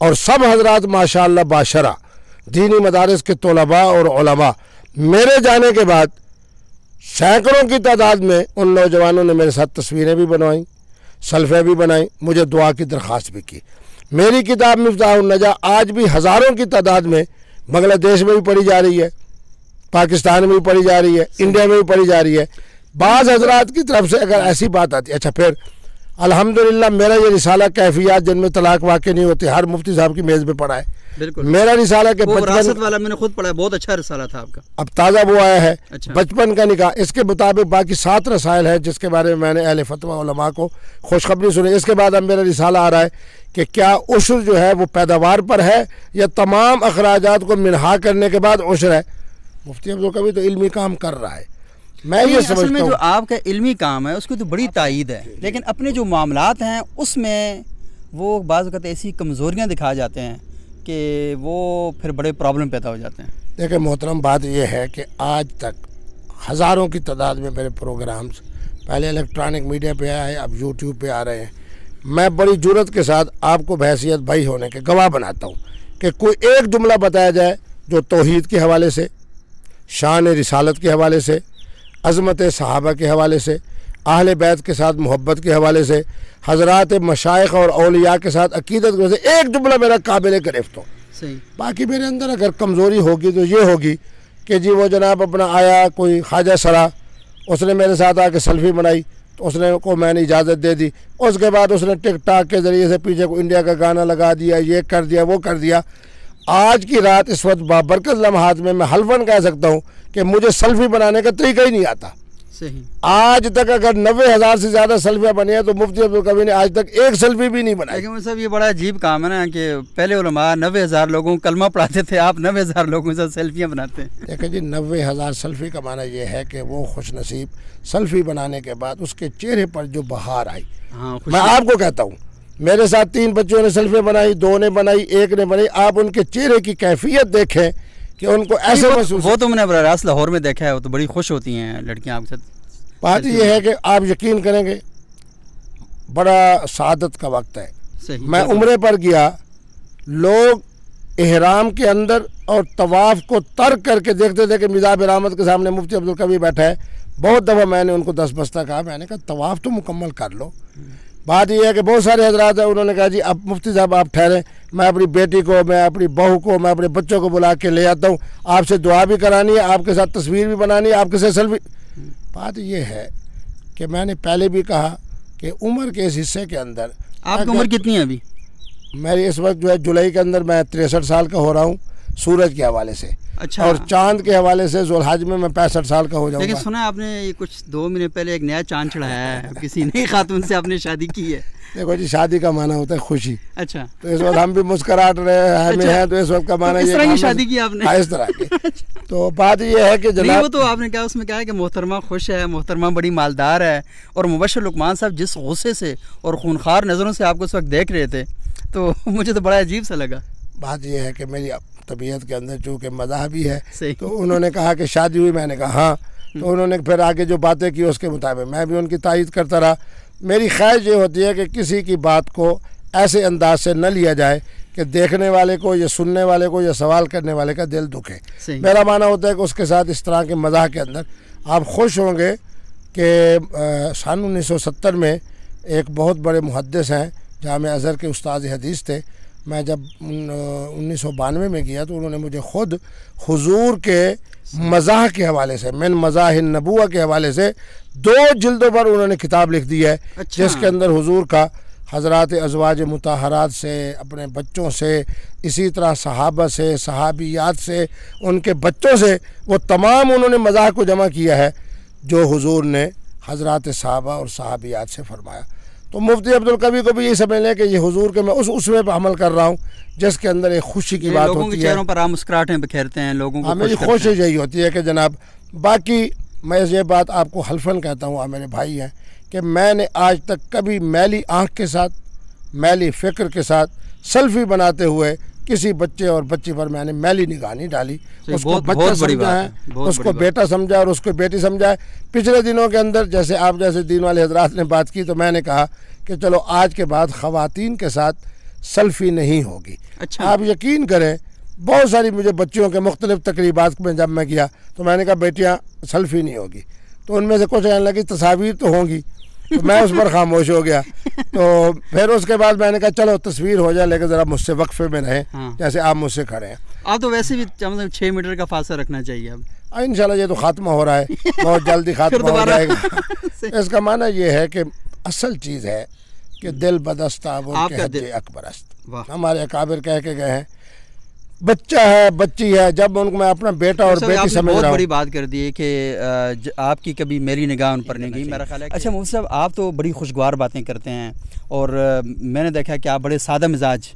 और सब हजरात माशाल्लाह बाशरा दीनी मदारस के तलबा और मेरे जाने के बाद सैकड़ों की तादाद में उन नौजवानों ने मेरे साथ तस्वीरें भी बनवाई सल्फ़े भी बनाई मुझे दुआ की दरख्वास्त भी की। मेरी किताब मिफ्ताह आज भी हज़ारों की तादाद में बांग्लादेश में भी पढ़ी जा रही है पाकिस्तान में भी पढ़ी जा रही है इंडिया में भी पढ़ी जा रही है। बाज़ हजरात की तरफ़ से अगर ऐसी बात आती है अच्छा फिर अल्हम्दुलिल्लाह मेरा ये रिसाला कैफियात जिनमें तलाक वाक़ नहीं होते हर मुफ्ती साहब की मेज़ पे पड़ा है। बिल्कुल। मेरा रिसाला के बचपन वाला मैंने खुद पढ़ा बहुत अच्छा रिसाला था आपका। अब ताज़ा वो आया है अच्छा। बचपन का निकाह इसके मुताबिक बाकी सात रसायल है जिसके बारे में मैंने अहल फतवा को खुशखबरी सुनी। इसके बाद अब मेरा रिसाला आ रहा है कि क्या उशर जो है वो पैदावार पर है या तमाम अखराज को मिनहा करने के बाद उशर है? मुफ्ती अब्दुल कभी तो इलमी काम कर रहा है। मैं ये नहीं, असल में जो आपका इल्मी काम है उसकी तो बड़ी तायद है। लेकिन अपने जो मामलात हैं उसमें वो बाज़ वक़्त ऐसी कमज़ोरियाँ दिखा जाते हैं कि वो फिर बड़े प्रॉब्लम पैदा हो जाते हैं। देखिए मोहतरम बात यह है कि आज तक हज़ारों की तादाद में मेरे प्रोग्राम्स पहले इलेक्ट्रॉनिक मीडिया पे आए अब यूट्यूब पे आ रहे हैं। मैं बड़ी ज़रूरत के साथ आपको बहसीत भाई होने के गवाह बनाता हूँ कि कोई एक जुमला बताया जाए जो तोहीद के हवाले से शान रिसालत के हवाले से अज़मत सहाबा के हवाले से अहल बैत के साथ मोहब्बत के हवाले से हज़रत मशाइ और अलिया के साथ अकीदत से एक जुमला मेरा काबिल गिरफ्त हो सही। बाकी मेरे अंदर अगर कमज़ोरी होगी तो ये होगी कि जी वो जनाब अपना आया कोई ख्वाजा सरा उसने मेरे साथ आके सेल्फी बनाई तो उसने को मैंने इजाज़त दे दी। उसके बाद उसने टिक टाक के ज़रिए से पीछे को इंडिया का गाना लगा दिया ये कर दिया वो कर दिया। आज की रात इस वक्त बाबरकत लम्हात में मैं हलफन कह सकता हूँ कि मुझे सेल्फी बनाने का तरीका ही नहीं आता। सही। आज तक अगर नब्बे हज़ार से ज़्यादा सेल्फियाँ बनी हैं तो मुफ्ती अब्दुल कभी ने आज तक एक सेल्फी भी नहीं बनाई। लेकिन साहब ये बड़ा अजीब काम है ना कि पहले उलमा नबे हज़ार लोगों कलमा पढ़ाते थे आप नबे हज़ार लोगों से सेल्फियाँ बनाते हैं। देखिए जी नब्बे हज़ार सेल्फी का माना यह है कि वो खुश नसीब सेल्फी बनाने के बाद उसके चेहरे पर जो बहार आई। हाँ मैं आपको कहता हूँ मेरे साथ तीन बच्चों ने सेल्फी बनाई दो ने बनाई एक ने बनाई। आप उनके चेहरे की कैफियत देखें कि उनको ऐसे महसूस वो तो मैंने लाहौर में देखा है वो तो बड़ी खुश होती हैं लड़कियाँ आपके साथ। बात यह है कि आप यकीन करेंगे बड़ा सादत का वक्त है। मैं उम्र पर गया लोग एहराम के अंदर और तवाफ़ को तर्क करके देखते थे कि मिजाब रहमत के सामने मुफ्ती अब्दुल कभी बैठा है। बहुत दफ़ा मैंने उनको दस बस्ता कहा मैंने कहा तवाफ़ तो मुकम्मल कर लो। बात यह है कि बहुत सारे हजरात हैं उन्होंने कहा जी अब मुफ्ती साहब आप ठहरें। मैं अपनी बेटी को मैं अपनी बहू को मैं अपने बच्चों को बुला के ले आता हूँ। आपसे दुआ भी करानी है आपके साथ तस्वीर भी बनानी है आपके साथ सेल्फी बात यह है कि मैंने पहले भी कहा कि उम्र के इस हिस्से के अंदर आपकी उम्र कितनी है अभी? मेरी इस वक्त जो है जुलाई के अंदर मैं तिरसठ साल का हो रहा हूँ। सूरज के हवाले से। अच्छा। और चाँद के हवाले से जुलहज में मैं पैंसठ साल का हो लेकिन सुना आपने ये कुछ दो महीने पहले एक नया चाँद चढ़ाया है। किसी नई खातून से आपने शादी की है? देखो जी शादी का माना होता है खुशी। अच्छा। तो इस वक्त हम भी मुस्कुराहट रहे हैं अच्छा। हैं तो इस वक्त का माना तो इस तरह की शादी की आपने? इस तरह की। तो बात ये है कि वो जनाब तो आपने कहा उसमें क्या है कि मोहतरमा खुश है मोहतरमा बड़ी मालदार है। और मुबशर लुकमान साहब जिस गुस्से से और खूनखार नज़रों से आपको उस वक्त देख रहे थे तो मुझे तो बड़ा अजीब सा लगा। बात यह है कि मेरी तबीयत के अंदर चूँकि मज़ा भी है तो उन्होंने कहा कि शादी हुई मैंने कहा हाँ। तो उन्होंने फिर आगे जो बातें की उसके मुताबिक मैं भी उनकी तायद करता रहा। मेरी ख्वाहिश ये होती है कि किसी की बात को ऐसे अंदाज से न लिया जाए कि देखने वाले को या सुनने वाले को या सवाल करने वाले का दिल दुखे। मेरा माना होता है कि उसके साथ इस तरह के मज़ाक के अंदर आप खुश होंगे कि सन उन्नीस सौ सत्तर में एक बहुत बड़े मुहदस हैं जाम अज़हर के उस्ताद हदीस थे। मैं जब उन्नीस सौ बानवे में गया तो उन्होंने मुझे ख़ुद हुजूर के मज़ाह के हवाले से मिन मज़ाह नबुआ के हवाले से दो जिल्दों पर उन्होंने किताब लिख दी है अच्छा। जिसके अंदर हुजूर का हज़रत अजवाज मतहरात से अपने बच्चों से इसी तरह सहाबा से सहाबियात से उनके बच्चों से वो तमाम उन्होंने मज़ाह को जमा किया है जो हुजूर ने हज़रत साहबा और सहाबियात से फरमाया तो मुफ्ती अब्दुल कभी को भी यही समझ लें कि ये हुजूर के मैं उस उसमें पर अमल कर रहा हूँ जिसके अंदर एक खुशी की बात लोगों होती के है। चेहरों पर आप मुस्कुराहटें बिखेरते हैं लोगों को हाँ मेरी खुश कोशिश यही होती है कि जनाब बाकी मैं ये बात आपको हल्फन कहता हूँ आप मेरे भाई हैं कि मैंने आज तक कभी मैली आँख के साथ मैली फ़िक्र के साथ सेल्फी बनाते हुए किसी बच्चे और बच्ची पर मैंने मैली निगाह नहीं डाली। उसको बच्चा समझा है है, उसको बेटा समझा और उसको बेटी समझा है पिछले दिनों के अंदर जैसे आप जैसे दीन वाले हजरात ने बात की तो मैंने कहा कि चलो आज के बाद ख़वातीन के साथ सेल्फी नहीं होगी। अच्छा। आप यकीन करें बहुत सारी मुझे बच्चियों के मुख्तलिफ़ तकरीबात में जब मैं गया तो मैंने कहा बेटियाँ सेल्फी नहीं होगी। तो उनमें से कुछ कहने लगी तस्वीर तो होंगी। तो मैं उस पर खामोश हो गया। तो फिर उसके बाद मैंने कहा चलो तस्वीर हो जाए लेकिन ज़रा मुझसे वक्फे में रहें हाँ। जैसे आप मुझसे खड़े हैं। आप तो वैसे भी मतलब छः मीटर का फासला रखना चाहिए अब। इंशाल्लाह ये तो खात्मा हो रहा है। बहुत जल्दी खात्मा हो जाएगा। इसका माना ये है कि असल चीज़ है कि दिल बदस्ता के दिल- अकबरस्त। हमारे अकाबिर कह के गए हैं बच्चा है बच्ची है जब उनको मैं अपना बेटा और बेटी आपने समझ बहुत रहा बड़ी बात कर दी है कि आपकी कभी मेरी निगाह उन पर नहीं गई मेरा ख्याल है अच्छा मुफ्ती साहब आप तो बड़ी खुशगवार बातें करते हैं और मैंने देखा कि आप बड़े सादा मिजाज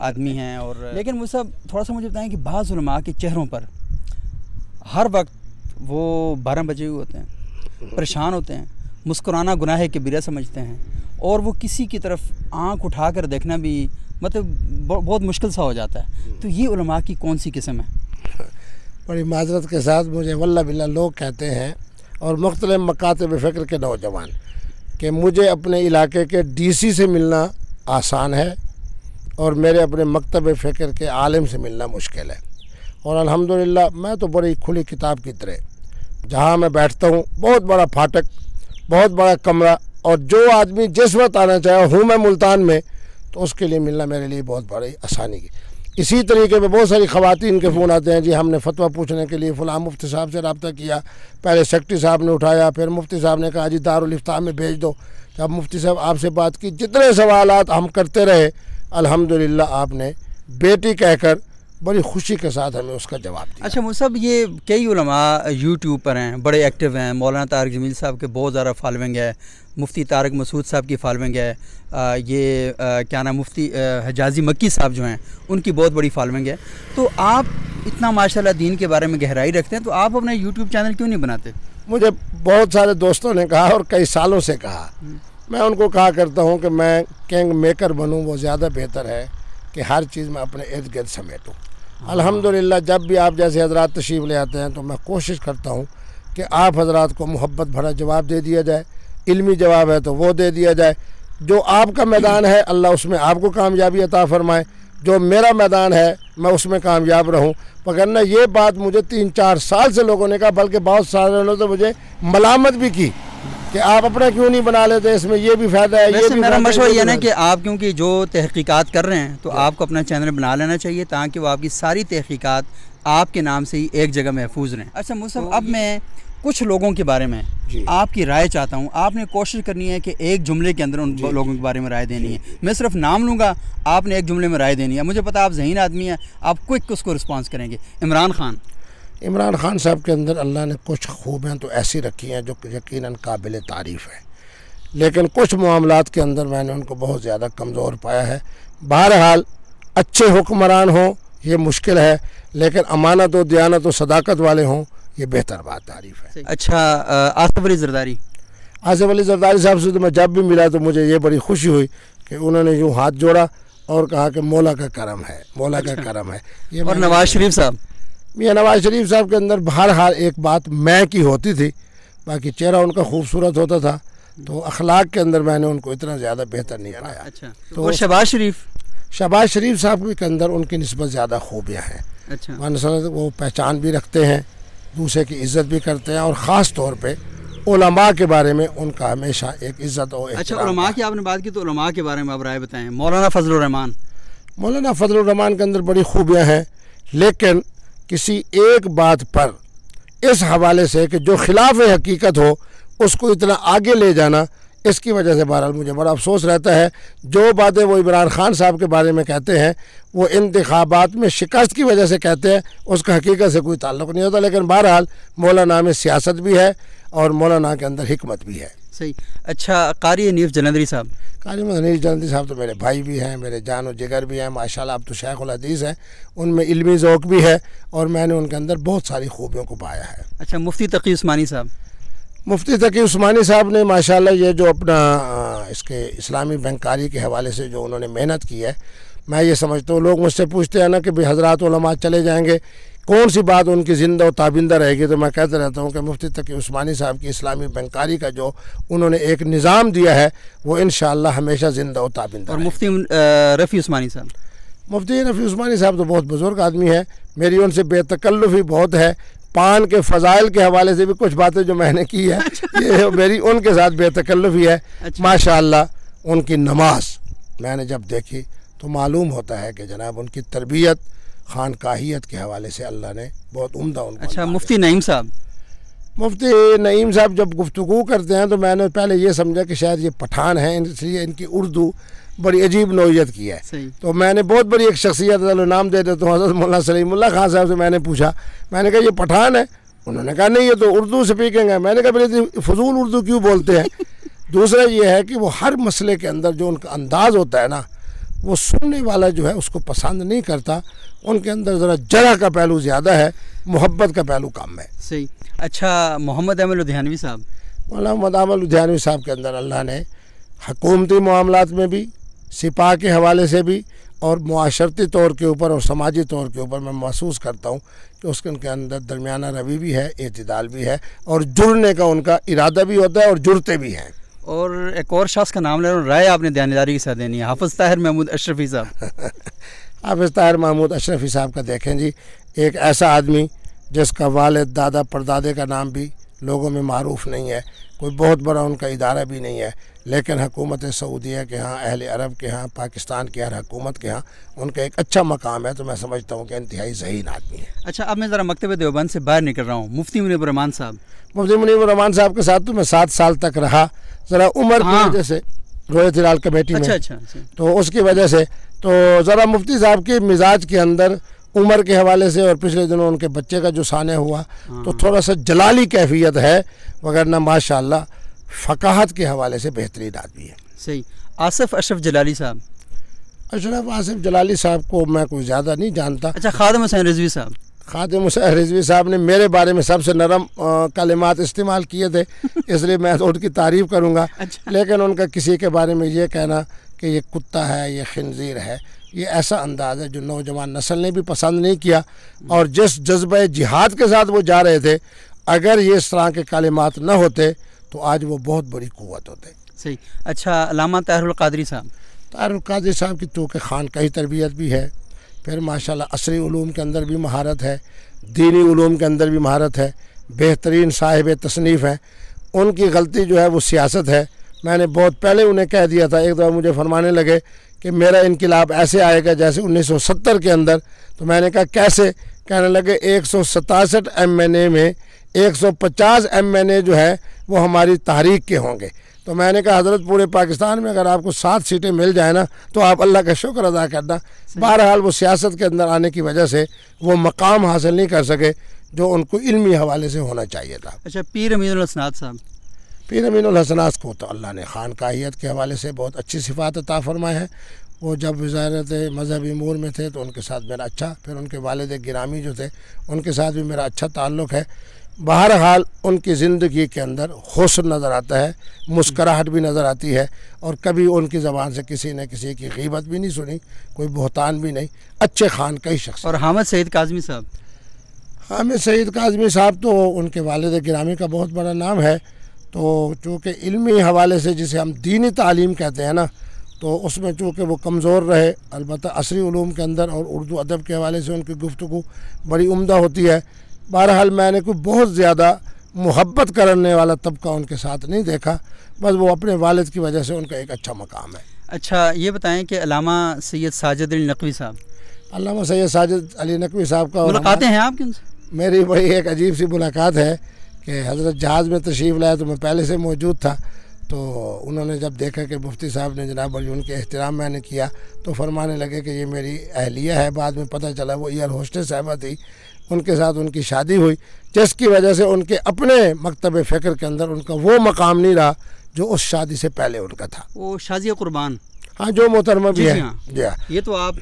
आदमी हैं और लेकिन मुझे साहब थोड़ा सा मुझे बताएँ कि बाज़ुलमा के चेहरों पर हर वक्त वो बारह बजे हुए होते हैं परेशान होते हैं मुस्कुराना गुनाह के बिरा समझते हैं और वो किसी की तरफ़ आँख उठाकर देखना भी मतलब बहुत मुश्किल सा हो जाता है। तो ये उलमा की कौन सी किस्म है? बड़ी माजरत के साथ मुझे वल्ला बिल्ला लोग कहते हैं और मुख्तलिफ़ मकातब फ़िक्र के नौजवान कि मुझे अपने इलाके के डीसी से मिलना आसान है और मेरे अपने मकतब फ़िक्र के आलिम से मिलना मुश्किल है। और अल्हम्दुलिल्लाह मैं तो बड़ी खुली किताब की तरह जहाँ मैं बैठता हूँ बहुत बड़ा फाटक बहुत बड़ा कमरा और जो आदमी जिस वक्त आना चाहे हूँ मैं मुल्तान में तो उसके लिए मिलना मेरे लिए बहुत बड़ी आसानी की। इसी तरीके में बहुत सारी खवातीन के फ़ोन आते हैं। जी, हमने फतवा पूछने के लिए फ़लाँ मुफ्ती साहब से रबता किया। पहले सेक्रेटरी साहब ने उठाया, फिर मुफ्ती साहब ने कहा, जी दारफ्ताह में भेज दो। जब मुफ्ती साहब आपसे बात की, जितने सवाल हम करते रहे, अल्हम्दुलिल्लाह आपने बेटी कहकर बड़ी खुशी के साथ हमें उसका जवाब दिया। अच्छा मुसब ये कई उलमा यूट्यूब पर हैं बड़े एक्टिव हैं। मौलाना तारक जमील साहब के बहुत ज़्यादा फॉलोइंग है। मुफ्ती तारक मसूद साहब की फॉलोइंग है। आ, ये आ, क्या नाम मुफ्ती हजाजी मक्की साहब जो हैं उनकी बहुत बड़ी फॉलोइंग है। तो आप इतना माशाल्लाह दीन के बारे में गहराई रखते हैं तो आप अपना यूट्यूब चैनल क्यों नहीं बनाते? मुझे बहुत सारे दोस्तों ने कहा और कई सालों से कहा। मैं उनको कहा करता हूँ कि मैं किंग मेकर बनूँ वो ज़्यादा बेहतर है कि हर चीज़ में अपने इर्द गिर्द समेटूँ। अल्हम्दुलिल्लाह, जब भी आप जैसे हजरात तशीफ़ ले आते हैं तो मैं कोशिश करता हूँ कि आप हजरात को मोहब्बत भरा जवाब दे दिया जाए, इल्मी जवाब है तो वो दे दिया जाए। जो आपका मैदान है, अल्लाह उसमें आपको कामयाबी अता फरमाए। जो मेरा मैदान है, मैं उसमें कामयाब रहूँ। वगरना ये बात मुझे तीन चार साल से लोगों ने कहा, बल्कि बहुत सारे लोगों ने तो मुझे मलामत भी की। कि आप अपना क्यों नहीं बना लेते? इसमें ये भी फ़ायदा है ये भी मेरा मशवरा ये ना कि आप क्योंकि जो तहकीकात कर रहे हैं तो आपको अपना चैनल बना लेना चाहिए ताकि वो आपकी सारी तहकीकात आपके नाम से ही एक जगह महफूज रहें। अच्छा मुसब अब मैं कुछ लोगों के बारे में आपकी राय चाहता हूँ। आपने कोशिश करनी है कि एक जुमले के अंदर उन लोगों के बारे में राय देनी है। मैं सिर्फ़ नाम लूँगा आपने एक जुमले में राय देनी है। मुझे पता आप जहीन आदमी हैं आप क्विक उसको रिस्पॉन्स करेंगे। इमरान खान। इमरान खान साहब के अंदर अल्लाह ने कुछ खूबियाँ तो ऐसी रखी हैं जो यकीन काबिल तारीफ़ है। लेकिन कुछ मामलात के अंदर मैंने उनको बहुत ज़्यादा कमज़ोर पाया है। बहरहाल अच्छे हुक्मरान हों ये मुश्किल है लेकिन अमानत व दयानत व सदाकत वाले हों ये बेहतर बात तारीफ़ है। अच्छा आसिफ अली जरदारी। आसिफ अली जरदारी साहब से तो मैं जब भी मिला तो मुझे ये बड़ी खुशी हुई कि उन्होंने यूँ हाथ जोड़ा और कहा कि मौला का करम है मौला अच्छा। का करम है। ये और नवाज़ शरीफ साहब? मियाँ नवाज़ शरीफ साहब के अंदर बहरहाल एक बात मैं की होती थी बाकी चेहरा उनका खूबसूरत होता था तो अखलाक के अंदर मैंने उनको इतना ज़्यादा बेहतर नहीं पाया अच्छा तो- और शहबाज शरीफ? शहबाज शरीफ साहब के अंदर उनकी नस्बत ज़्यादा खूबियाँ हैं। अच्छा। मानसल वो पहचान भी रखते हैं दूसरे की इज़्ज़त भी करते हैं और ख़ास तौर पर उलमा के बारे में उनका हमेशा एक इज़्ज़त और अच्छा उलमा की आपने बात की तो उलमा के बारे में आप राय बताएँ। मौलाना फजलरहमान मौलाना फजल रहमान के अंदर बड़ी खूबियाँ हैं लेकिन किसी एक बात पर इस हवाले से कि जो खिलाफ हकीकत हो, उसको इतना आगे ले जाना, इसकी वजह से बहरहाल मुझे बड़ा अफसोस रहता है। जो बातें वो इमरान खान साहब के बारे में कहते हैं, वो इंतबात में शिकस्त की वजह से कहते हैं, उसका हकीकत से कोई ताल्लुक़ नहीं होता। लेकिन बहरहाल मौलाना में सियासत भी है और मौलाना के अंदर हिकमत भी है। सही। अच्छा कारी नीफ जलंधरी साहब। कारी हनीफ जल्दी साहब तो मेरे भाई भी हैं मेरे जान और जिगर भी हैं माशाल्लाह अब तो शेख हदीस हैं। उनमें इल्मी ज़ौक़ भी है और मैंने उनके अंदर बहुत सारी खूबियों को पाया है। अच्छा मुफ्ती तकी उस्मानी साहब। मुफ्ती तकी उस्मानी साहब ने माशाल्लाह ये जो अपना इसके इस्लामी बैंकारी के हवाले से जो उन्होंने मेहनत की है मैं ये समझता हूँ लोग मुझसे पूछते हैं ना कि भाई हजरात उलमा चले जाएँगे कौन सी बात उनकी ज़िंदा और ताबिंदा रहेगी? तो मैं कहता रहता हूँ कि मुफ्ती तकी उस्मानी साहब की इस्लामी बैंकारी का जो उन्होंने एक निज़ाम दिया है वो इन हमेशा ज़िंदा और ताबिंदा और मुफ्ती रफ़ी उस्मानी साहब? मुफ्ती रफ़ी उस्मानी साहब तो बहुत बुज़ुर्ग आदमी है। मेरी उनसे बेतकल्लुफ़ी बहुत है। पान के फ़जाइल के हवाले से भी कुछ बातें जो मैंने की है ये मेरी उनके साथ बेतकल्लुफ़ी है। अच्छा। माशाअल्लाह उनकी नमाज़ मैंने जब देखी तो मालूम होता है कि जनाब उनकी तरबियत खानकाहियत के हवाले से अल्लाह ने बहुत उम्दा उनको अच्छा मुफ्ती नईम साहब। मुफ्ती नईम साहब जब गुफ्तु करते हैं तो मैंने पहले ये समझा कि शायद ये पठान हैं इसलिए इनकी उर्दू बड़ी अजीब नोयत की है। तो मैंने बहुत बड़ी एक शख्सियत नाम दे देता हूँ हज़रत मौलाना सलीमुल्ला खान साहब से मैंने पूछा। मैंने कहा ये पठान है? उन्होंने कहा नहीं ये तो उर्दू स्पीकिंग है। मैंने कहा मेरे फजूल उर्दू क्यों बोलते हैं? दूसरा ये है कि वो हर मसले के अंदर जो उनका अंदाज़ होता है ना वो सुनने वाला जो है उसको पसंद नहीं करता। उनके अंदर ज़रा जरा का पहलू ज़्यादा है मोहब्बत का पहलू कम है। सही। अच्छा मोहम्मद अहमद लुधियानवी साहब? मौलाना मदाम लुधियानवी साहब के अंदर अल्लाह ने हकूमती मामलात में भी सिपा के हवाले से भी और मुआशरती तौर के ऊपर और समाजी तौर के ऊपर मैं महसूस करता हूँ कि उसके उनके अंदर दरमियाना रवि भी है अतदाल भी है और जुड़ने का उनका इरादा भी होता है और जुड़ते भी हैं। और एक और शख्स का नाम ले रहा हूँ राय आपने ध्यानदारी के साथ देनी है। हाफिज ताहिर महमूद अशरफी साहब। हाफिज ताहिर महमूद अशरफी साहब का देखें जी एक ऐसा आदमी जिसका वालद दादा परदादे का नाम भी लोगों में मरूफ नहीं है कोई बहुत बड़ा उनका इदारा भी नहीं है लेकिन हकूमत सऊदीया के यहाँ अहल अरब के यहाँ पाकिस्तान के हर हकूमत के यहाँ उनका एक अच्छा मकाम है तो मैं समझता हूँ कि इंतहाई जहीन आदमी है। अच्छा अब मैं ज़रा मकतब देवबंद से बाहर निकल रहा हूँ। मुफ्ती मुनीब रहमान साहब। मुफ्ती मुनीब रहमान साहब के साथ तो मैं सात साल तक रहा ज़रा उम्र की हाँ। वजह से रोहित हिलाल कमेटी अच्छा में। अच्छा अच्छा तो उसकी वजह से तो ज़रा मुफ्ती साहब के मिजाज के अंदर उम्र के हवाले से और पिछले दिनों उनके बच्चे का जो सान्य हुआ तो थोड़ा सा जलाली कैफियत है वगरना माशाल्लाह फ़काहत के हवाले से बेहतरीन आदमी है। सही। आसिफ अशरफ जलाली साहब? अशरफ आसिफ जलाली साहब को मैं कोई ज़्यादा नहीं जानता। अच्छा खादम हुसैन रिजवी साहब। खादिम हुसैन रिजवी साहब ने मेरे बारे में सबसे नरम कलिमात इस्तेमाल किए थे इसलिए मैं तो उनकी तारीफ़ करूँगा। अच्छा। लेकिन उनका किसी के बारे में ये कहना कि ये कुत्ता है ये खनजीर है ये ऐसा अंदाज़ है जो नौजवान नस्ल ने भी पसंद नहीं किया। और जिस जज्बे जिहाद के साथ वो जा रहे थे अगर ये इस तरह के कलिमात न होते तो आज वो बहुत बड़ी कुत होते। सही। अच्छा अलामा ताहिरुल कादरी साहब। तारुल कादिर साहब की तो खान का ही तरबियत भी है। फिर माशाल्लाह असरी उलूम के अंदर भी महारत है, दीनी उलूम के अंदर भी महारत है, बेहतरीन साहिब तसनीफ़ हैं। उनकी गलती जो है वो सियासत है। मैंने बहुत पहले उन्हें कह दिया था, एक दफ़ा मुझे फरमाने लगे कि मेरा इनकलाब ऐसे आएगा जैसे 1970 के अंदर। तो मैंने कहा, कैसे? कहने लगे, एक सौ सतासठ एम एन ए में 150 एम एन ए जो है वो हमारी तहरीक के होंगे। तो मैंने कहा हज़रत पूरे पाकिस्तान में अगर आपको सात सीटें मिल जाए ना तो आप अल्लाह का शुक्र अदा करना। बहरहाल वो सियासत के अंदर आने की वजह से वो मकाम हासिल नहीं कर सके जो उनको इल्मी हवाले से होना चाहिए था। अच्छा पीर अमीन हसनात साहब। पीर अमीन हसनास को तो अल्लाह ने खान काहियत के हवाले से बहुत अच्छी सिफात अता फरमाए हैं। वो जब वजारत मजहबी मूर में थे तो उनके साथ मेरा अच्छा फिर उनके वालद गिरामी जो थे उनके साथ भी मेरा अच्छा ताल्लुक़ है। बहरहाल उनकी ज़िंदगी के अंदर हौसन नज़र आता है मुस्कराहट भी नज़र आती है और कभी उनकी ज़बान से किसी ने किसी की गीबत भी नहीं सुनी कोई बहतान भी नहीं। अच्छे खान का ही शख्स और हामिद सईद काजमी साहब? हामिद सईद काजमी साहब तो उनके वालद ग्रामी का बहुत बड़ा नाम है। तो चूँकि इलमी हवाले से जिसे हम दीनी तालीम कहते हैं ना तो उसमें चूँकि वो कमज़ोर रहे अलबत् असरी के अंदर और उर्दू अदब के हवाले से उनकी गुफ्तु बड़ी उम्दा होती है बहरहाल मैंने कोई बहुत ज़्यादा मोहब्बत करने वाला तबका उनके साथ नहीं देखा। बस वो अपने वालद की वजह से उनका एक अच्छा मकाम है। अच्छा ये बताएँ कि अलामा सैयद साजिद अली नकवी साहब। अलामा सैयद साजिद अली नकवी साहब का मुलाकातें हैं आपकी उनसे? मेरी बड़ी एक अजीब सी मुलाकात है कि हज़रत जहाज़ में तशरीफ़ लाया तो मैं पहले से मौजूद था। तो उन्होंने जब देखा कि मुफ्ती साहब ने जनाब बड़ी उनके एहतराम मैंने किया तो फरमाने लगे कि ये मेरी अहलिया है। बाद में पता चला वो एयर होस्टेस साहबा थी। उनके साथ उनकी शादी हुई जिसकी वजह से उनके अपने मकतब फ़िक्र के अंदर उनका वो मकाम नहीं रहा जो उस शादी से पहले उनका था। वो शाजिया कुर्बान? हाँ जो मोहतरमा भी है। हाँ। जी हाँ। ये तो आप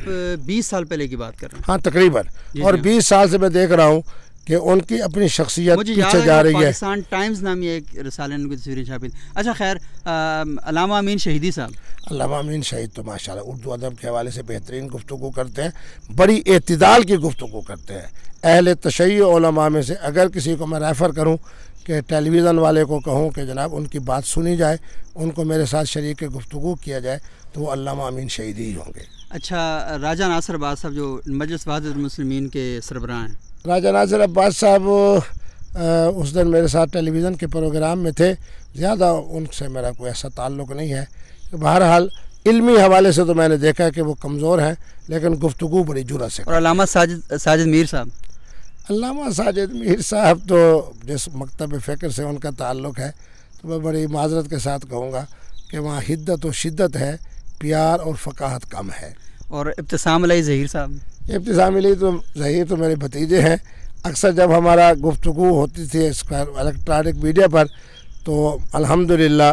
बीस साल पहले की बात कर रहे हैं। हाँ तकरीबन। और जी। बीस साल से मैं देख रहा हूँ कि उनकी अपनी शख्सियत पीछे जा रही है। पाकिस्तान टाइम्स नामी एक रिसाले ने उनकी तस्वीरें छापी। अच्छा खैर अलामा अमीन शहीदी साहब। अमीन शहीद तो माशाल्लाह उर्दू अदब के हवाले से बेहतरीन गुफ्तु करते हैं बड़ी एतदाल की गुफ्तु करते हैं। अहल तशैय उलमा में से अगर किसी को मैं रेफ़र करूँ कि टेलीविज़न वाले को कहूँ कि जनाब उनकी बात सुनी जाए उनको मेरे साथ शरीक गुफ्तु किया जाए तो वो अल्लामा अमीन शहीद ही होंगे। अच्छा राजा नासर अब्बास साहब जो मजलिस वहादत मुस्लिमीन के सरबराह हैं। राजा नासिर अब्बास साहब उस दिन मेरे साथ टेलीविज़न के प्रोग्राम में थे ज़्यादा उनसे मेरा कोई ऐसा ताल्लुक़ नहीं है। बहरहाल इल्मी हवाले से तो मैंने देखा कि वो कमज़ोर हैं लेकिन गुफ्तु बड़ी जुरा से और अलामा साजिद साजिद मीर साहब? अल्लामा साजिद मीर साहब तो जिस मकतब फ़िक्र से उनका ताल्लुक़ है तो मैं बड़ी माजरत के साथ कहूँगा कि वहाँ हिद्दत और शिद्दत है प्यार और फ़काहत कम है। और इब्तसाम अली जहीर साहब? इब्तसाम अली तो जहीर तो मेरे भतीजे हैं। अक्सर जब हमारा गुफ्तु होती थी इलेक्ट्रॉनिक मीडिया पर तो अल्हम्दुलिल्लाह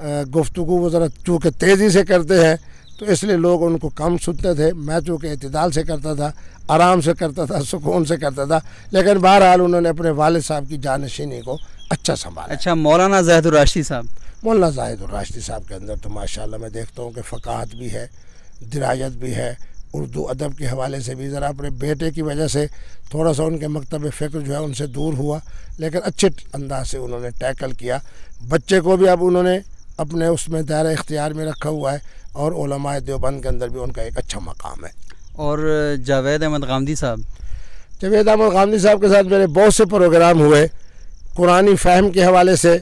गुफ्तु वो ज़रा चूँकि तेज़ी से करते हैं तो इसलिए लोग उनको कम सुनते थे। मैं चूँकि अतदाल से करता था आराम से करता था सुकून से करता था लेकिन बहरहाल उन्होंने अपने वाल साहब की जानशीनी को अच्छा संभाला। अच्छा मौलाना राशि साहब। मौलाना राशि साहब के अंदर तो माशा मैं देखता हूँ कि फ़कात भी है दराजत भी है। उर्दू अदब के हवाले से भी ज़रा अपने बेटे की वजह से थोड़ा सा उनके मकतब फ़िक्र जो है उनसे दूर हुआ लेकिन अच्छे अंदाज से उन्होंने टैकल किया। बच्चे को भी अब उन्होंने अपने उसमें दायरा इख्तियार में रखा हुआ है और देवबंद के अंदर भी उनका एक अच्छा मकाम है। और जावेद अहमद गांधी साहब? जावेद अहमद गांधी साहब के साथ मेरे बहुत से प्रोग्राम हुए कुरानी फ़हम के हवाले से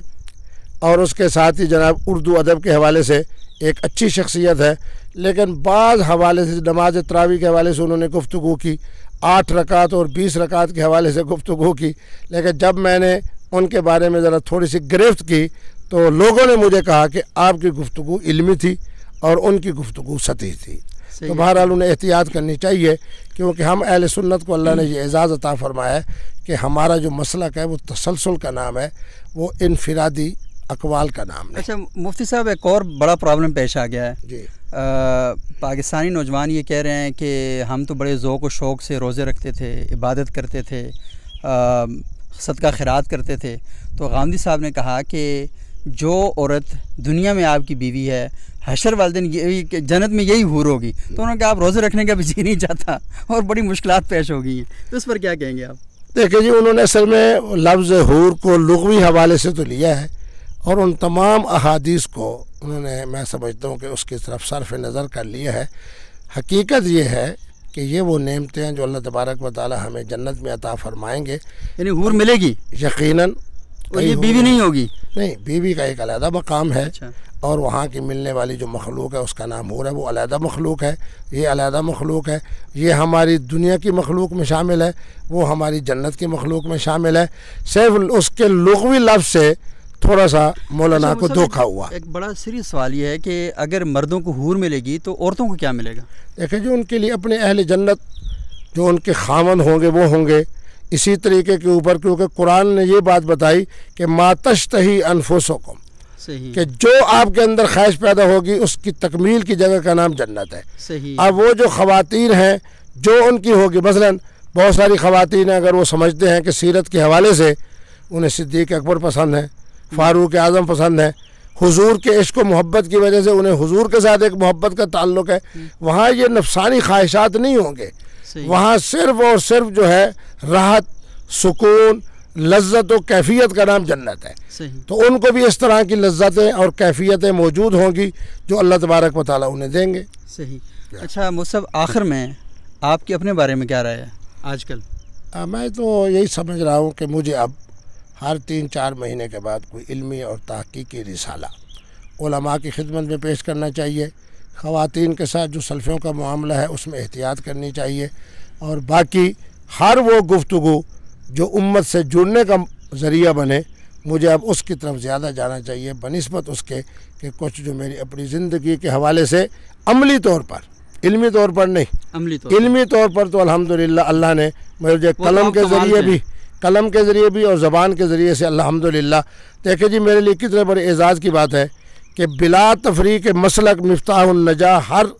और उसके साथ ही जनाब उर्दू अदब के हवाले से एक अच्छी शख्सियत है। लेकिन बाज़ हवाले से नमाज़ त्रावी के हवाले से उन्होंने गुफ्तु की आठ रकात और बीस रकात के हवाले से गुफ्तु की। लेकिन जब मैंने उनके बारे में ज़रा थोड़ी सी गिरफ्त की तो लोगों ने मुझे कहा कि आपकी गुफ्तु इल्मी थी और उनकी गुफ्तु सती थी। तो बहरहाल उन्हें एहतियात करनी चाहिए क्योंकि हम अहल सुन्नत को अल्लाह ने ये एजाज़ अता फरमाया है कि हमारा जो मसलक है वो तसलसल का नाम है वो इनफरादी अकवाल का नाम है। अच्छा मुफ्ती साहब एक और बड़ा प्रॉब्लम पेश आ गया है। जी। आ, पाकिस्तानी नौजवान ये कह रहे हैं कि हम तो बड़े ज़ोक व शौक़ से रोज़े रखते थे इबादत करते थे सदका खैरात करते थे। तो गांधी साहब ने कहा कि जो औरत दुनिया में आपकी बीवी है हशर वाले दिन जन्नत में यही हूर होगी तो उन्होंने कहा आप रोज़े रखने का भी जी नहीं चाहता और बड़ी मुश्किल पेश हो गई हैं तो इस पर क्या कहेंगे आप? देखिए जी उन्होंने असल में लफ्ज़ हूर को लघवी हवाले से तो लिया है और उन तमाम अहादीस को उन्होंने मैं समझता हूँ कि उसकी तरफ़ सरफ नज़र कर लिया है। हकीकत ये है कि ये वो नेमते हैं जो अल्लाह तबारक व ताली हमें जन्नत में अता फरमाएँगे। यानी हूर मिलेगी? यकीनन और ये बीवी नहीं होगी? नहीं बीवी का एक अलहदा मकाम है अच्छा। और वहाँ की मिलने वाली जो मखलूक है उसका नाम हूर है वो अलहदा मखलूक है। ये अलहदा मखलूक है। ये हमारी दुनिया की मखलूक में शामिल है। वो हमारी जन्नत की मखलूक में शामिल है। सिर्फ़ उसके लघवी लफ्ज़ से थोड़ा सा मौलाना अच्छा, को धोखा हुआ। एक बड़ा सीरियस सवाल ये है कि अगर मर्दों को हूर मिलेगी तो औरतों को क्या मिलेगा? देखिए जो उनके लिए अपने अहल जन्नत जो उनके खामन होंगे वो होंगे। इसी तरीके के ऊपर क्योंकि कुरान ने ये बात बताई कि मातश ही अनफोसों कि जो आपके अंदर ख्वाहिश पैदा होगी उसकी तकमील की जगह का नाम जन्नत है। अब वो जो खातन हैं जो उनकी होगी मसलन बहुत सारी खातन अगर वो समझते हैं कि सीरत के हवाले से उन्हें सिद्दीक अकबर पसंद है फ़ारूक आज़म पसंद है। हुजूर के इश्क मोहब्बत की वजह से उन्हें हुजूर के साथ एक मोहब्बत का ताल्लुक है। वहाँ ये नफसानी ख्वाहिशात नहीं होंगे। वहाँ सिर्फ़ और सिर्फ़ जो है राहत सुकून लज्जत और कैफियत का नाम जन्नत है। तो उनको भी इस तरह की लज्जतें और कैफियतें मौजूद होंगी जो अल्लाह तबारक वाली उन्हें देंगे। सही। अच्छा मुसब आखिर में आपकी अपने बारे में क्या राय है आजकल? मैं तो यही समझ रहा हूँ कि मुझे अब हर तीन चार महीने के बाद कोई इल्मी और तहकीकी रिसाला उलमा की खिदमत में पेश करना चाहिए। ख़वान के साथ जो सल्फ़ियों का मामला है उसमें एहतियात करनी चाहिए। और बाकी हर वो गुफ्तु जो उम्मत से जुड़ने का ज़रिया बने मुझे अब उसकी तरफ़ ज़्यादा जाना चाहिए बनस्बत उसके कि कुछ जो मेरी अपनी ज़िंदगी के हवाले से अमली तौर पर इल्मी तौर पर नहीं। अमली तौर इल्मी तौर पर तो अल्हम्दुलिल्लाह अल्लाह ने मुझे कलम के ज़रिए भी कलम के ज़रिए भी और ज़बान के ज़रिए से अल्हम्दुलिल्लाह। देखे जी मेरे लिए कितने बड़े एज़ाज़ की बात है। कि बिला तफरी के मसलक मफ्ताजा हर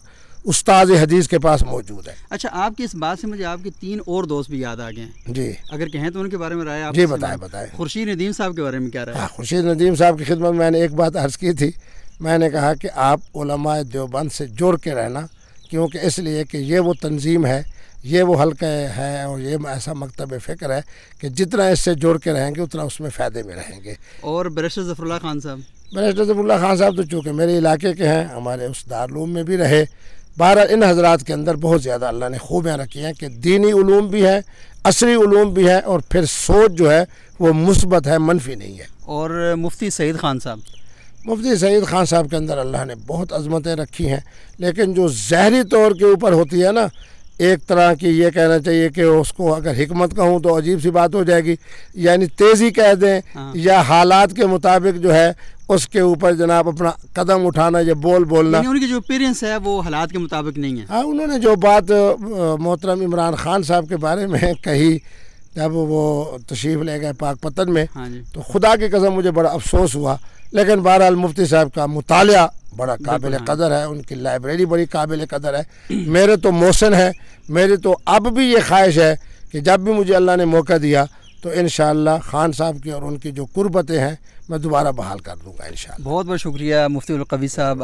उस्ताद हदीस के पास मौजूद है। अच्छा आपकी इस बात से मुझे आपके तीन और दोस्त भी याद आ गए जी। अगर कहें तो उनके बारे में राय आप जी बताए बताए। खुर्शीद नदीम साहब के बारे में क्या राय हाँ, खुर्शीद नदीम साहब की खिदमत में मैंने एक बात अर्ज़ की थी। मैंने कहा कि आप देवबंद से जोड़ के रहना क्योंकि इसलिए कि ये वो तंजीम है ये वो हल्का है और ये ऐसा मकतब फ़िक्र है कि जितना इससे जोड़ के रहेंगे उतना उसमें फ़ायदे में रहेंगे। और बैरिस्टर जफरुल्ला खान साहब? बैरिस्टर जफरुल्ला खान साहब तो चूँकि मेरे इलाके के हैं हमारे उस दारूम में भी रहे। बारह इन हजरात के अंदर बहुत ज़्यादा अल्लाह ने खूबियाँ रखी हैं कि दीनी ूम भी है असरी ूम भी है और फिर सोच जो है वो मुस्बत है मनफी नहीं है। और मुफ्ती सईद खान साहब? मुफ्ती सईद खान साहब के अंदर अल्लाह ने बहुत अजमतें रखी हैं लेकिन जो जहरी तौर के ऊपर होती है ना एक तरह की ये कहना चाहिए कि उसको अगर हमत कहूँ तो अजीब सी बात हो जाएगी। यानी तेज़ी कह दें हाँ। या हालात के मुताबिक जो है उसके ऊपर जनाब अपना कदम उठाना या बोल बोलना। उनकी जो पेरेंट्स है वो हालात के मुताबिक नहीं है। हाँ उन्होंने जो बात मोहतरम इमरान खान साहब के बारे में कही जब वो तशरीफ़ ले गए पाक पतन में हाँ जी। तो खुदा की कसम मुझे बड़ा अफसोस हुआ। लेकिन बहरहाल मुफ्ती साहब का मुतालिया बड़ा काबिल हाँ। कदर है उनकी लाइब्रेरी बड़ी काबिल कदर है। मेरे तो मोहसिन है मेरी तो अब भी ये ख्वाहिश है कि जब भी मुझे अल्लाह ने मौका दिया तो इन खान साहब की और उनकी जो कुर्बतें हैं मैं दोबारा बहाल कर दूँगा इन बहुत बहुत शुक्रिया मुफ्ती कवी साहब।